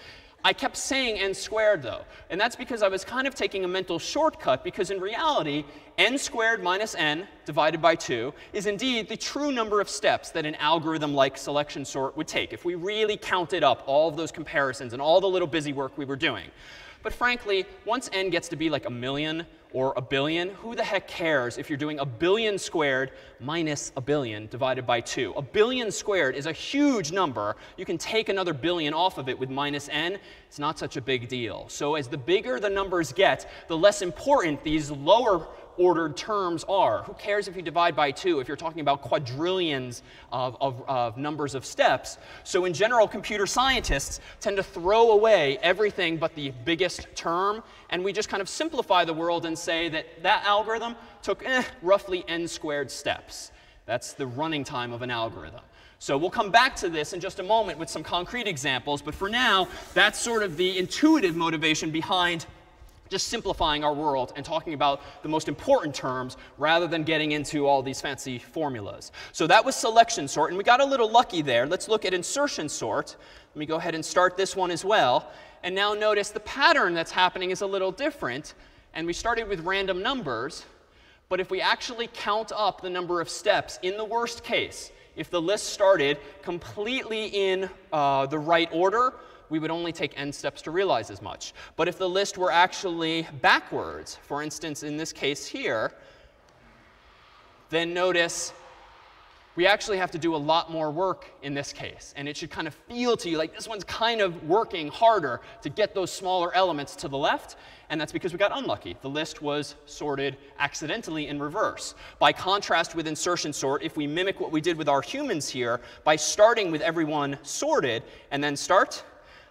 I kept saying n squared, though. And that's because I was kind of taking a mental shortcut, because in reality, n squared minus n divided by 2 is indeed the true number of steps that an algorithm like selection sort would take if we really counted up all of those comparisons and all the little busy work we were doing. But frankly, once n gets to be like a million or a billion, who the heck cares if you're doing a billion squared minus a billion divided by 2? A billion squared is a huge number. You can take another billion off of it with minus n. It's not such a big deal. So as the bigger the numbers get, the less important these lower ordered terms are. Who cares if you divide by 2 if you're talking about quadrillions of, of, of, numbers of steps? So in general, computer scientists tend to throw away everything but the biggest term. And we just kind of simplify the world and say that that algorithm took eh, roughly n squared steps. That's the running time of an algorithm. So we'll come back to this in just a moment with some concrete examples. But for now, that's sort of the intuitive motivation behind just simplifying our world and talking about the most important terms rather than getting into all these fancy formulas. So that was selection sort, and we got a little lucky there. Let's look at insertion sort. Let me go ahead and start this one as well. And now notice the pattern that's happening is a little different. And we started with random numbers. But if we actually count up the number of steps, in the worst case, if the list started completely in uh, the right order, we would only take n steps to realize as much. But if the list were actually backwards, for instance, in this case here, then notice we actually have to do a lot more work in this case. And it should kind of feel to you like this one's kind of working harder to get those smaller elements to the left. And that's because we got unlucky. The list was sorted accidentally in reverse. By contrast with insertion sort, if we mimic what we did with our humans here, by starting with everyone sorted and then start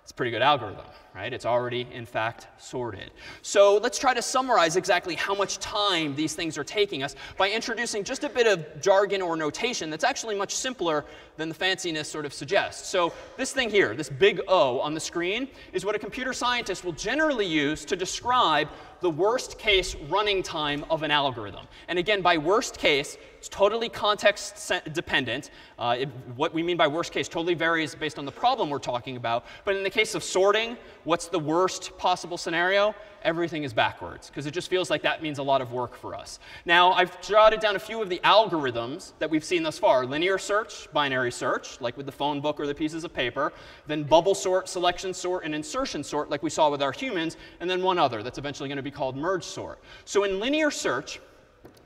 it's a pretty good algorithm, right? It's already, in fact, sorted. So let's try to summarize exactly how much time these things are taking us by introducing just a bit of jargon or notation that's actually much simpler than the fanciness sort of suggests. So this thing here, this big O on the screen, is what a computer scientist will generally use to describe the worst case running time of an algorithm. And again, by worst case, it's totally context dependent. Uh, it, what we mean by worst case totally varies based on the problem we're talking about. But in the case of sorting, what's the worst possible scenario? everything is backwards, because it just feels like that means a lot of work for us. Now, I've jotted down a few of the algorithms that we've seen thus far. Linear search, binary search, like with the phone book or the pieces of paper. Then bubble sort, selection sort, and insertion sort, like we saw with our humans. And then one other that's eventually going to be called merge sort. So in linear search,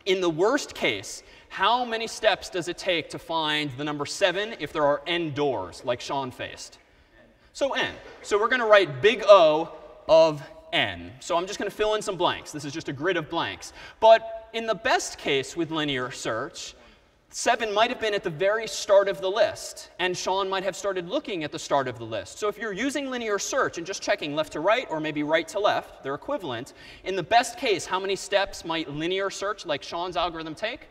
in the worst case, how many steps does it take to find the number 7 if there are n doors, like Sean faced? So n. So we're going to write big O of n. So I'm just going to fill in some blanks. This is just a grid of blanks. But in the best case with linear search, 7 might have been at the very start of the list, and Sean might have started looking at the start of the list. So if you're using linear search and just checking left to right or maybe right to left, they're equivalent, in the best case, how many steps might linear search, like Sean's algorithm, take?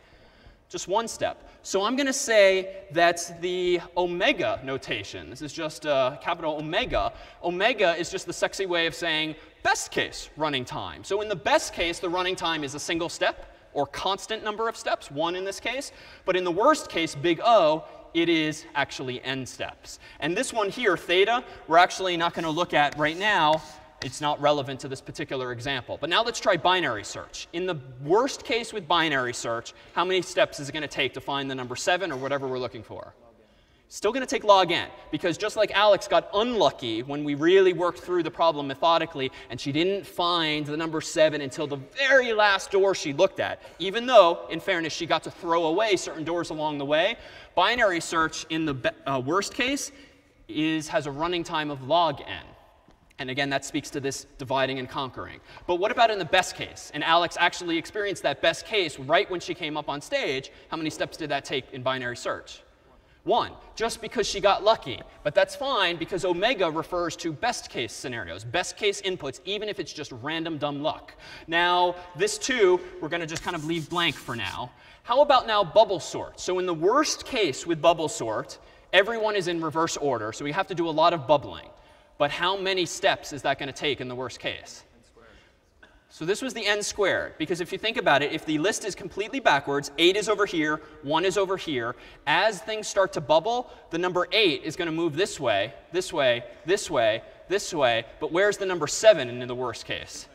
Just one step. So I'm going to say that the omega notation, this is just uh, capital omega, omega is just the sexy way of saying best case running time. So in the best case, the running time is a single step or constant number of steps, one in this case. But in the worst case, big O, it is actually n steps. And this one here, theta, we're actually not going to look at right now it's not relevant to this particular example. But now let's try binary search. In the worst case with binary search, how many steps is it going to take to find the number 7 or whatever we're looking for? Still going to take log n, because just like Alex got unlucky when we really worked through the problem methodically, and she didn't find the number 7 until the very last door she looked at, even though, in fairness, she got to throw away certain doors along the way, binary search in the uh, worst case is, has a running time of log n. And again, that speaks to this dividing and conquering. But what about in the best case? And Alex actually experienced that best case right when she came up on stage. How many steps did that take in binary search? One, just because she got lucky. But that's fine because omega refers to best case scenarios, best case inputs, even if it's just random dumb luck. Now, this too, we're going to just kind of leave blank for now. How about now bubble sort? So in the worst case with bubble sort, everyone is in reverse order, so we have to do a lot of bubbling. But how many steps is that going to take in the worst case? So this was the n squared, because if you think about it, if the list is completely backwards, 8 is over here, 1 is over here, as things start to bubble, the number 8 is going to move this way, this way, this way, this way, but where's the number 7 in the worst case?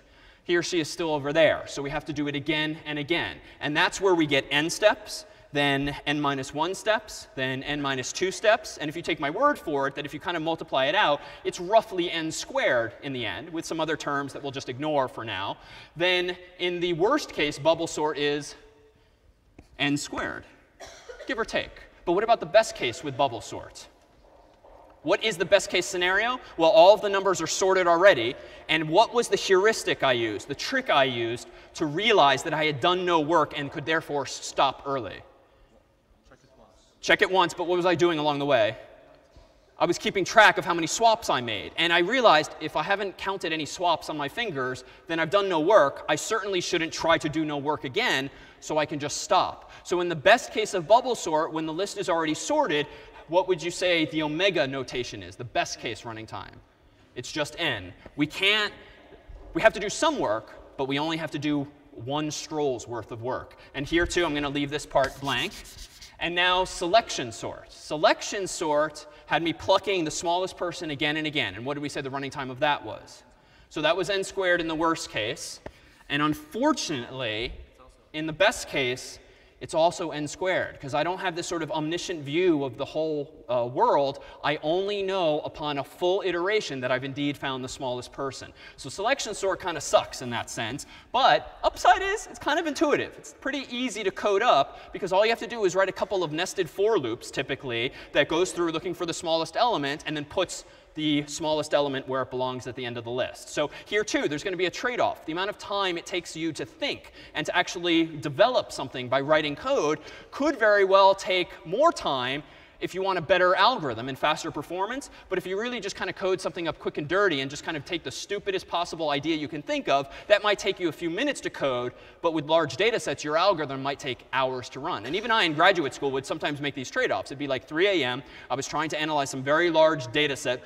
He or she is still over there, so we have to do it again and again. And that's where we get n steps, then n minus 1 steps, then n minus 2 steps. And if you take my word for it, that if you kind of multiply it out, it's roughly n squared in the end, with some other terms that we'll just ignore for now. Then in the worst case, bubble sort is n squared, give or take. But what about the best case with bubble sort? What is the best case scenario? Well, all of the numbers are sorted already. And what was the heuristic I used, the trick I used to realize that I had done no work and could therefore stop early? Check it once, but what was I doing along the way? I was keeping track of how many swaps I made. And I realized if I haven't counted any swaps on my fingers, then I've done no work. I certainly shouldn't try to do no work again, so I can just stop. So in the best case of bubble sort, when the list is already sorted, what would you say the omega notation is, the best case running time? It's just n. We can't, we have to do some work, but we only have to do one stroll's worth of work. And here too, I'm going to leave this part blank. And now selection sort. Selection sort had me plucking the smallest person again and again. And what did we say the running time of that was? So that was n squared in the worst case. And unfortunately, in the best case, it's also n squared because I don't have this sort of omniscient view of the whole uh, world. I only know upon a full iteration that I've indeed found the smallest person. So selection sort kind of sucks in that sense. But upside is it's kind of intuitive. It's pretty easy to code up because all you have to do is write a couple of nested for loops typically that goes through looking for the smallest element and then puts the smallest element where it belongs at the end of the list. So here too, there's going to be a trade-off. The amount of time it takes you to think and to actually develop something by writing code could very well take more time if you want a better algorithm and faster performance. But if you really just kind of code something up quick and dirty and just kind of take the stupidest possible idea you can think of, that might take you a few minutes to code. But with large data sets, your algorithm might take hours to run. And even I in graduate school would sometimes make these trade-offs. It'd be like 3 a.m. I was trying to analyze some very large data set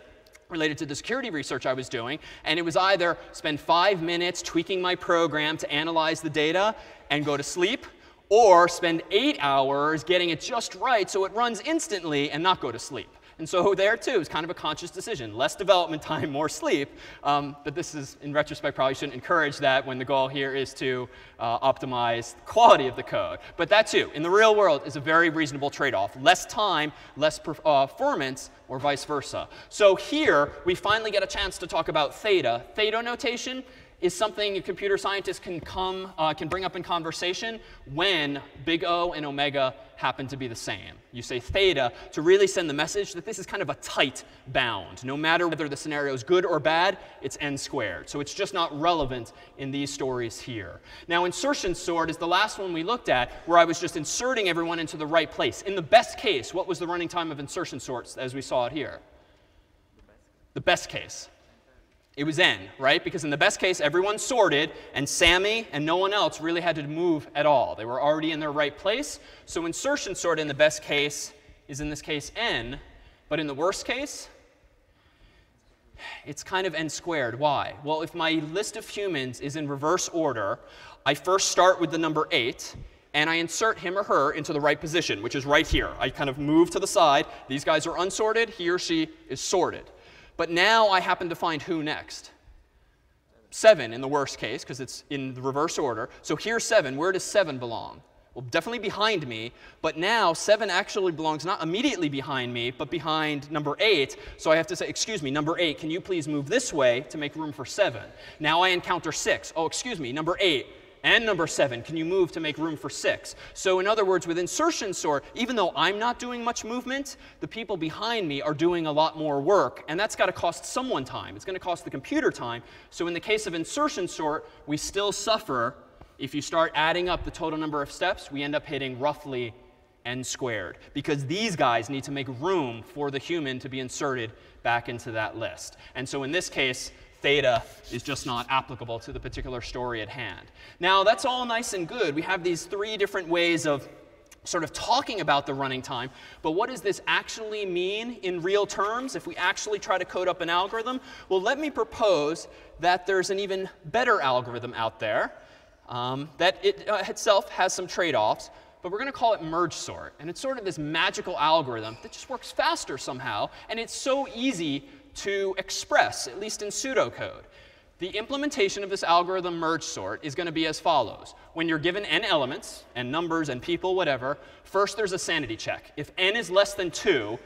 related to the security research I was doing. And it was either spend five minutes tweaking my program to analyze the data and go to sleep, or spend eight hours getting it just right so it runs instantly and not go to sleep. And so there, too, is kind of a conscious decision. Less development time, more sleep. Um, but this is, in retrospect, probably shouldn't encourage that when the goal here is to uh, optimize the quality of the code. But that, too, in the real world, is a very reasonable trade-off. Less time, less uh, performance, or vice versa. So here, we finally get a chance to talk about theta. Theta notation is something a computer scientist can come uh, can bring up in conversation when big O and omega happen to be the same. You say theta to really send the message that this is kind of a tight bound. No matter whether the scenario is good or bad, it's n squared. So it's just not relevant in these stories here. Now insertion sort is the last one we looked at where I was just inserting everyone into the right place. In the best case, what was the running time of insertion sorts as we saw it here? The best case. It was n, right? Because in the best case, everyone sorted, and Sammy and no one else really had to move at all. They were already in their right place. So insertion sort in the best case is in this case n. But in the worst case, it's kind of n squared. Why? Well, if my list of humans is in reverse order, I first start with the number 8, and I insert him or her into the right position, which is right here. I kind of move to the side. These guys are unsorted. He or she is sorted. But now I happen to find who next? 7 in the worst case, because it's in the reverse order. So here's 7. Where does 7 belong? well, definitely behind me, but now 7 actually belongs not immediately behind me, but behind number 8. So I have to say, excuse me, number 8, can you please move this way to make room for 7? Now I encounter 6. Oh, excuse me, number 8 and number 7, can you move to make room for 6? So in other words, with insertion sort, even though I'm not doing much movement, the people behind me are doing a lot more work. And that's got to cost someone time. It's going to cost the computer time. So in the case of insertion sort, we still suffer if you start adding up the total number of steps, we end up hitting roughly n squared because these guys need to make room for the human to be inserted back into that list. And so in this case, theta is just not applicable to the particular story at hand. Now, that's all nice and good. We have these three different ways of sort of talking about the running time, but what does this actually mean in real terms if we actually try to code up an algorithm? Well, let me propose that there's an even better algorithm out there um, that it uh, itself has some trade-offs, but we're going to call it merge sort. And it's sort of this magical algorithm that just works faster somehow, and it's so easy to express, at least in pseudocode. The implementation of this algorithm merge sort is going to be as follows. When you're given n elements, and numbers, and people, whatever, first there's a sanity check. If n is less than 2,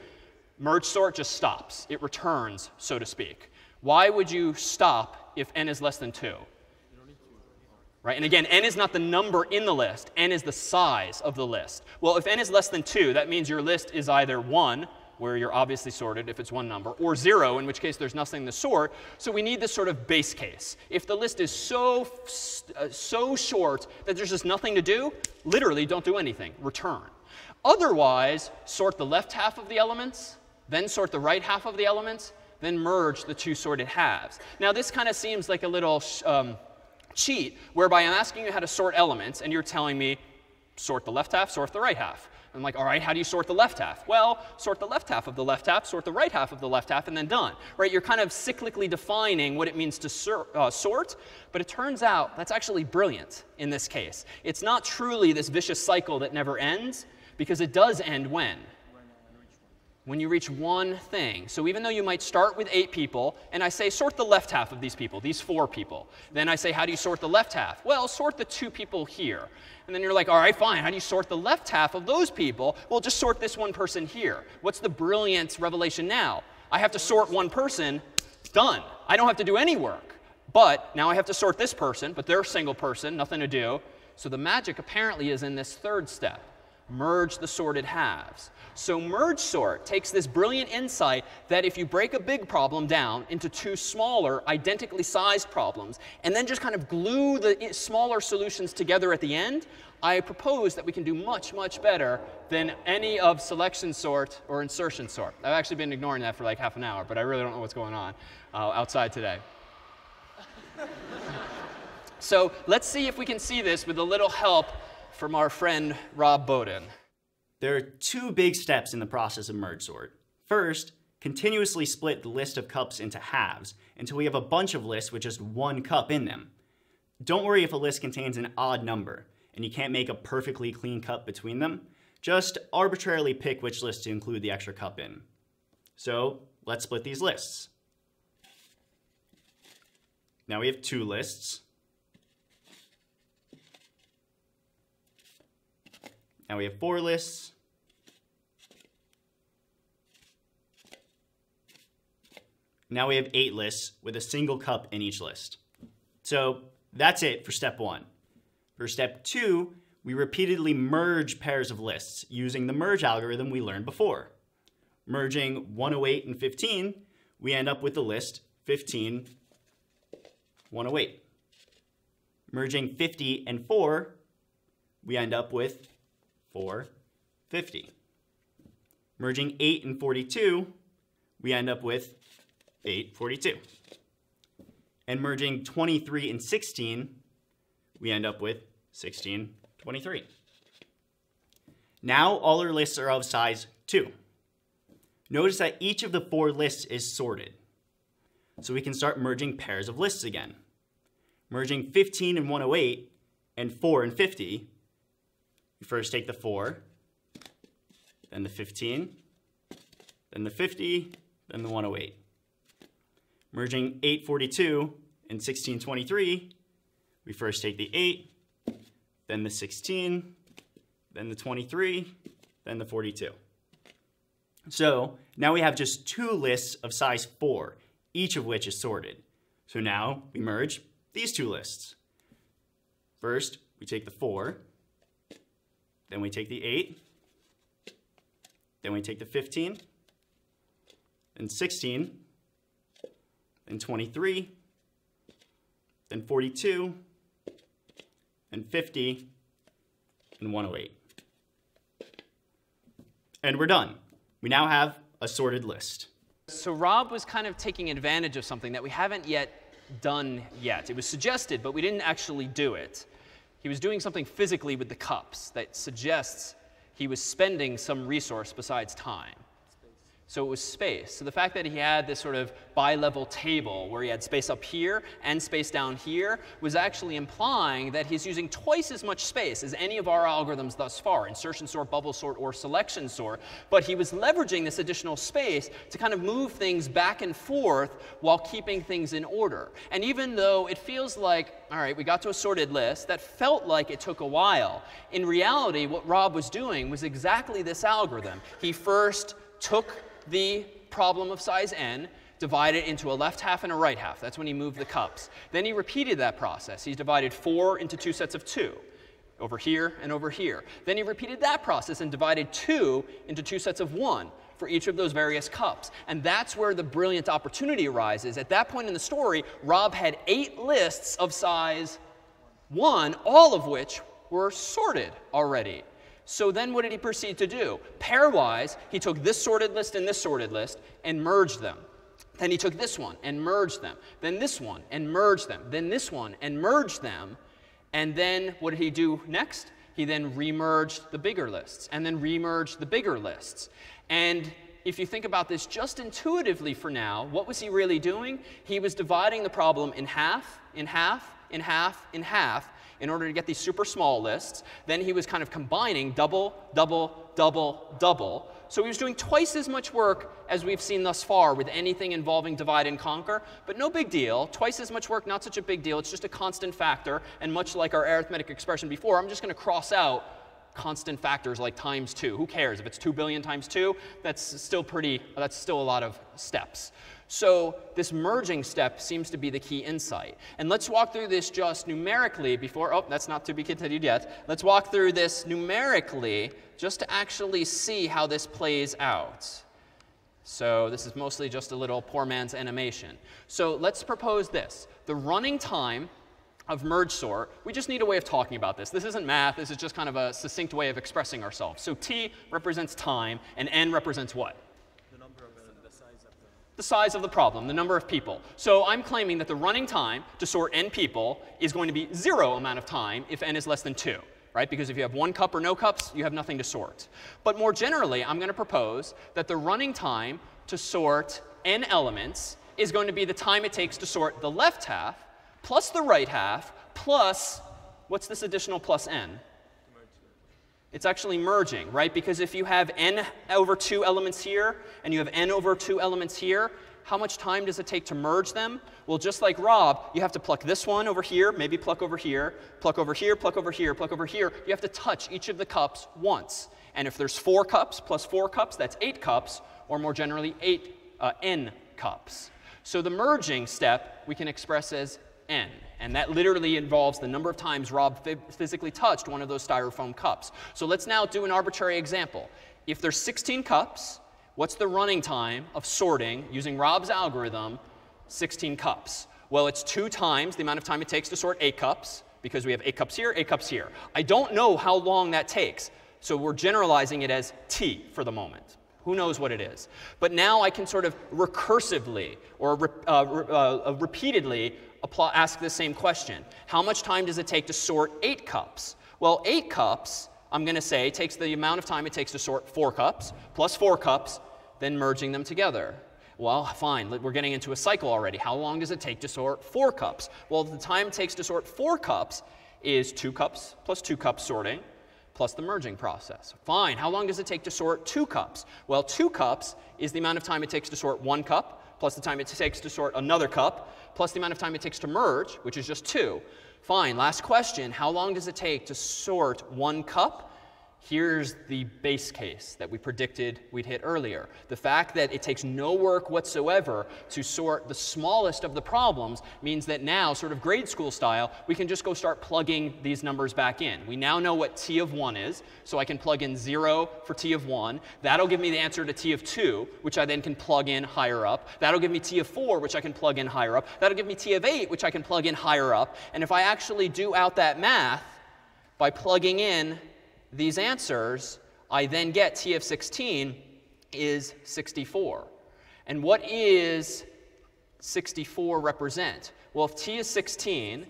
merge sort just stops. It returns, so to speak. Why would you stop if n is less than 2? Right? And again, n is not the number in the list. n is the size of the list. Well, if n is less than 2, that means your list is either 1, where you're obviously sorted if it's one number, or 0, in which case there's nothing to sort. So we need this sort of base case. If the list is so, uh, so short that there's just nothing to do, literally don't do anything. Return. Otherwise, sort the left half of the elements, then sort the right half of the elements, then merge the two sorted halves. Now, this kind of seems like a little um, cheat whereby I'm asking you how to sort elements, and you're telling me, sort the left half, sort the right half. I'm like, all right, how do you sort the left half? Well, sort the left half of the left half, sort the right half of the left half, and then done. Right? You're kind of cyclically defining what it means to sor uh, sort, but it turns out that's actually brilliant in this case. It's not truly this vicious cycle that never ends, because it does end when? When you reach one thing. So even though you might start with eight people, and I say sort the left half of these people, these four people, then I say, how do you sort the left half? Well, sort the two people here. And then you're like, all right, fine, how do you sort the left half of those people? Well, just sort this one person here. What's the brilliant revelation now? I have to sort one person, done. I don't have to do any work. But now I have to sort this person, but they're a single person, nothing to do. So the magic apparently is in this third step merge the sorted halves. So merge sort takes this brilliant insight that if you break a big problem down into two smaller, identically sized problems, and then just kind of glue the smaller solutions together at the end, I propose that we can do much, much better than any of selection sort or insertion sort. I've actually been ignoring that for like half an hour, but I really don't know what's going on uh, outside today. so let's see if we can see this with a little help from our friend Rob Bowden. There are two big steps in the process of merge sort. First, continuously split the list of cups into halves until we have a bunch of lists with just one cup in them. Don't worry if a list contains an odd number and you can't make a perfectly clean cup between them. Just arbitrarily pick which list to include the extra cup in. So let's split these lists. Now we have two lists. Now we have four lists. Now we have eight lists with a single cup in each list. So that's it for step one. For step two, we repeatedly merge pairs of lists using the merge algorithm we learned before. Merging 108 and 15, we end up with the list 15, 108. Merging 50 and 4, we end up with 4, 50. Merging 8 and 42, we end up with 8, 42. And merging 23 and 16, we end up with 16, 23. Now all our lists are of size 2. Notice that each of the four lists is sorted. So we can start merging pairs of lists again. Merging 15 and 108 and 4 and 50 you first take the 4, then the 15, then the 50, then the 108. Merging 842 and 1623, we first take the 8, then the 16, then the 23, then the 42. So now we have just two lists of size 4, each of which is sorted. So now we merge these two lists. First, we take the 4, then we take the 8, then we take the 15, then 16, then 23, then 42, then 50, and 108. And we're done. We now have a sorted list. So Rob was kind of taking advantage of something that we haven't yet done yet. It was suggested, but we didn't actually do it. He was doing something physically with the cups that suggests he was spending some resource besides time. So it was space. So the fact that he had this sort of bi-level table where he had space up here and space down here was actually implying that he's using twice as much space as any of our algorithms thus far, insertion sort, bubble sort, or selection sort. But he was leveraging this additional space to kind of move things back and forth while keeping things in order. And even though it feels like, all right, we got to a sorted list, that felt like it took a while. In reality, what Rob was doing was exactly this algorithm. He first took the problem of size n, divided into a left half and a right half. That's when he moved the cups. Then he repeated that process. He divided 4 into two sets of 2, over here and over here. Then he repeated that process and divided 2 into two sets of 1 for each of those various cups. And that's where the brilliant opportunity arises. At that point in the story, Rob had eight lists of size 1, all of which were sorted already. So then what did he proceed to do? Pairwise, he took this sorted list and this sorted list and merged them. Then he took this one and merged them. Then this one and merged them. Then this one and merged them. And then what did he do next? He then remerged the bigger lists and then remerged the bigger lists. And if you think about this just intuitively for now, what was he really doing? He was dividing the problem in half, in half, in half, in half, in order to get these super small lists. Then he was kind of combining double, double, double, double. So he was doing twice as much work as we've seen thus far with anything involving divide and conquer. But no big deal. Twice as much work, not such a big deal. It's just a constant factor. And much like our arithmetic expression before, I'm just going to cross out constant factors like times 2. Who cares? If it's 2 billion times 2, that's still pretty, that's still a lot of steps. So this merging step seems to be the key insight. And let's walk through this just numerically before, oh, that's not to be continued yet. Let's walk through this numerically just to actually see how this plays out. So this is mostly just a little poor man's animation. So let's propose this. The running time of merge sort, we just need a way of talking about this. This isn't math. This is just kind of a succinct way of expressing ourselves. So t represents time, and n represents what? The size of the problem, the number of people. So I'm claiming that the running time to sort n people is going to be zero amount of time if n is less than 2, right? Because if you have one cup or no cups, you have nothing to sort. But more generally, I'm going to propose that the running time to sort n elements is going to be the time it takes to sort the left half plus the right half plus, what's this additional plus n? It's actually merging, right? Because if you have n over 2 elements here and you have n over 2 elements here, how much time does it take to merge them? Well, just like Rob, you have to pluck this one over here, maybe pluck over here, pluck over here, pluck over here, pluck over here. You have to touch each of the cups once. And if there's four cups plus four cups, that's eight cups, or more generally, eight uh, n cups. So the merging step we can express as n. And that literally involves the number of times Rob physically touched one of those styrofoam cups. So let's now do an arbitrary example. If there's 16 cups, what's the running time of sorting using Rob's algorithm 16 cups? Well, it's two times the amount of time it takes to sort eight cups, because we have eight cups here, eight cups here. I don't know how long that takes, so we're generalizing it as t for the moment. Who knows what it is? But now I can sort of recursively or uh, re uh, repeatedly apply, ask the same question. How much time does it take to sort eight cups? Well, eight cups, I'm going to say, takes the amount of time it takes to sort four cups, plus four cups, then merging them together. Well, fine, we're getting into a cycle already. How long does it take to sort four cups? Well, the time it takes to sort four cups is two cups plus two cups sorting plus the merging process. Fine, how long does it take to sort two cups? Well, two cups is the amount of time it takes to sort one cup plus the time it takes to sort another cup, plus the amount of time it takes to merge, which is just 2. Fine, last question. How long does it take to sort one cup Here's the base case that we predicted we'd hit earlier. The fact that it takes no work whatsoever to sort the smallest of the problems means that now, sort of grade school style, we can just go start plugging these numbers back in. We now know what t of 1 is, so I can plug in 0 for t of 1. That'll give me the answer to t of 2, which I then can plug in higher up. That'll give me t of 4, which I can plug in higher up. That'll give me t of 8, which I can plug in higher up. And if I actually do out that math by plugging in these answers, I then get t of 16 is 64. And what is 64 represent? Well, if t is 16,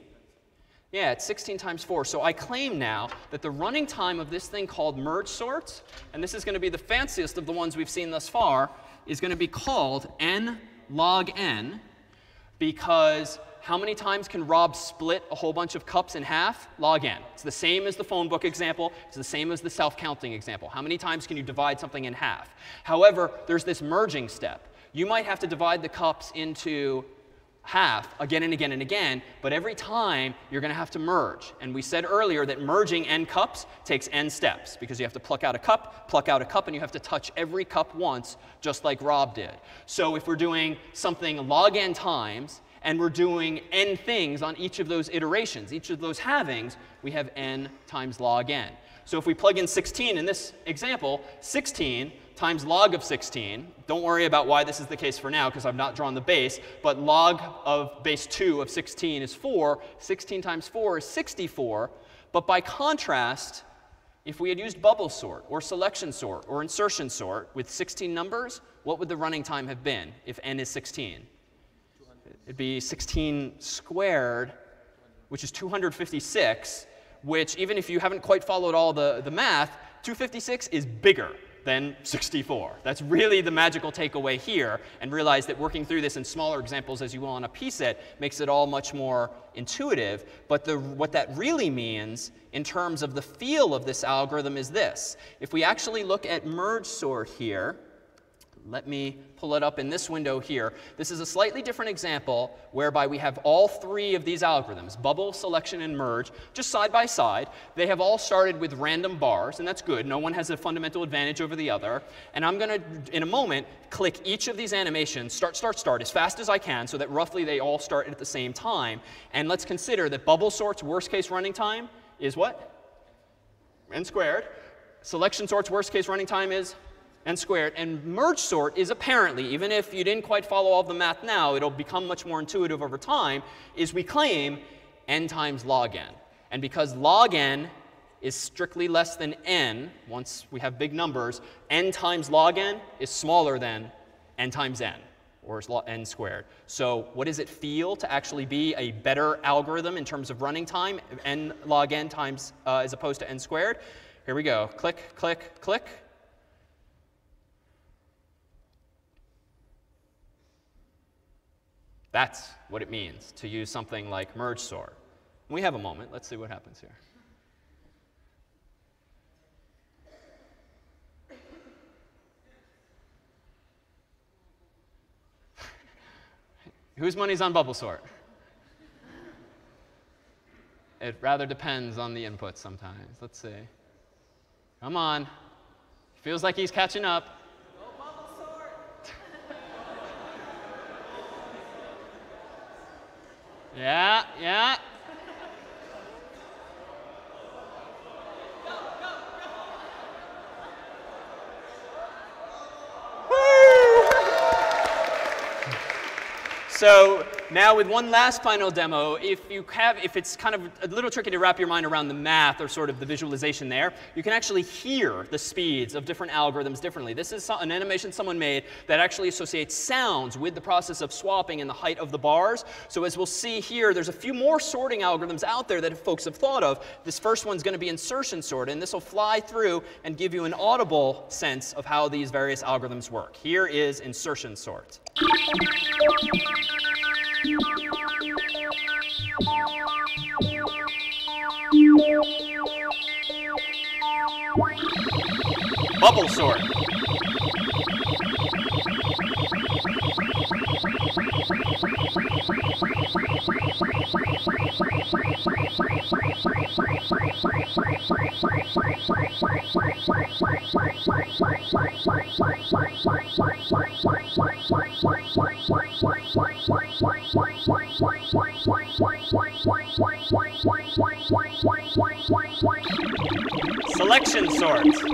yeah, it's 16 times 4. So I claim now that the running time of this thing called merge sort, and this is going to be the fanciest of the ones we've seen thus far, is going to be called n log n because how many times can Rob split a whole bunch of cups in half? Log n. It's the same as the phone book example. It's the same as the self-counting example. How many times can you divide something in half? However, there's this merging step. You might have to divide the cups into half again and again and again, but every time you're going to have to merge. And we said earlier that merging n cups takes n steps because you have to pluck out a cup, pluck out a cup, and you have to touch every cup once, just like Rob did. So if we're doing something log n times, and we're doing n things on each of those iterations, each of those halvings, we have n times log n. So if we plug in 16 in this example, 16 times log of 16, don't worry about why this is the case for now because I've not drawn the base, but log of base 2 of 16 is 4. 16 times 4 is 64. But by contrast, if we had used bubble sort or selection sort or insertion sort with 16 numbers, what would the running time have been if n is 16? It'd be 16 squared, which is 256, which even if you haven't quite followed all the, the math, 256 is bigger than 64. That's really the magical takeaway here. And realize that working through this in smaller examples as you will on a p-set makes it all much more intuitive. But the, what that really means in terms of the feel of this algorithm is this. If we actually look at merge sort here, let me pull it up in this window here. This is a slightly different example whereby we have all three of these algorithms, bubble, selection, and merge, just side by side. They have all started with random bars, and that's good. No one has a fundamental advantage over the other. And I'm going to, in a moment, click each of these animations, start, start, start, as fast as I can so that roughly they all start at the same time. And let's consider that bubble sort's worst case running time is what? n squared. Selection sort's worst case running time is n squared. And merge sort is apparently, even if you didn't quite follow all the math now, it'll become much more intuitive over time, is we claim n times log n. And because log n is strictly less than n, once we have big numbers, n times log n is smaller than n times n, or n squared. So what does it feel to actually be a better algorithm in terms of running time, n log n times uh, as opposed to n squared? Here we go. Click, click, click. That's what it means to use something like merge sort. We have a moment. Let's see what happens here. Whose money's on bubble sort? It rather depends on the input sometimes. Let's see. Come on. Feels like he's catching up. Yeah, yeah. So now with one last final demo, if you have, if it's kind of a little tricky to wrap your mind around the math or sort of the visualization there, you can actually hear the speeds of different algorithms differently. This is an animation someone made that actually associates sounds with the process of swapping and the height of the bars. So as we'll see here, there's a few more sorting algorithms out there that folks have thought of. This first one's going to be insertion sort, and this will fly through and give you an audible sense of how these various algorithms work. Here is insertion sort. Bubble sort. Selection sort.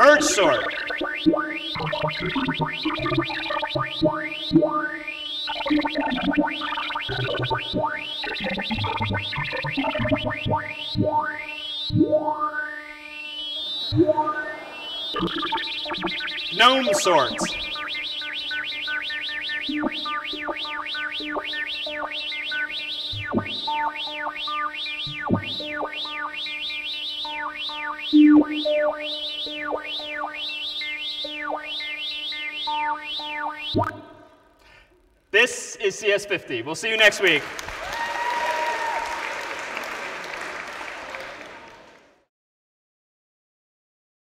merge sort Gnome sorts. 50. We'll see you next week.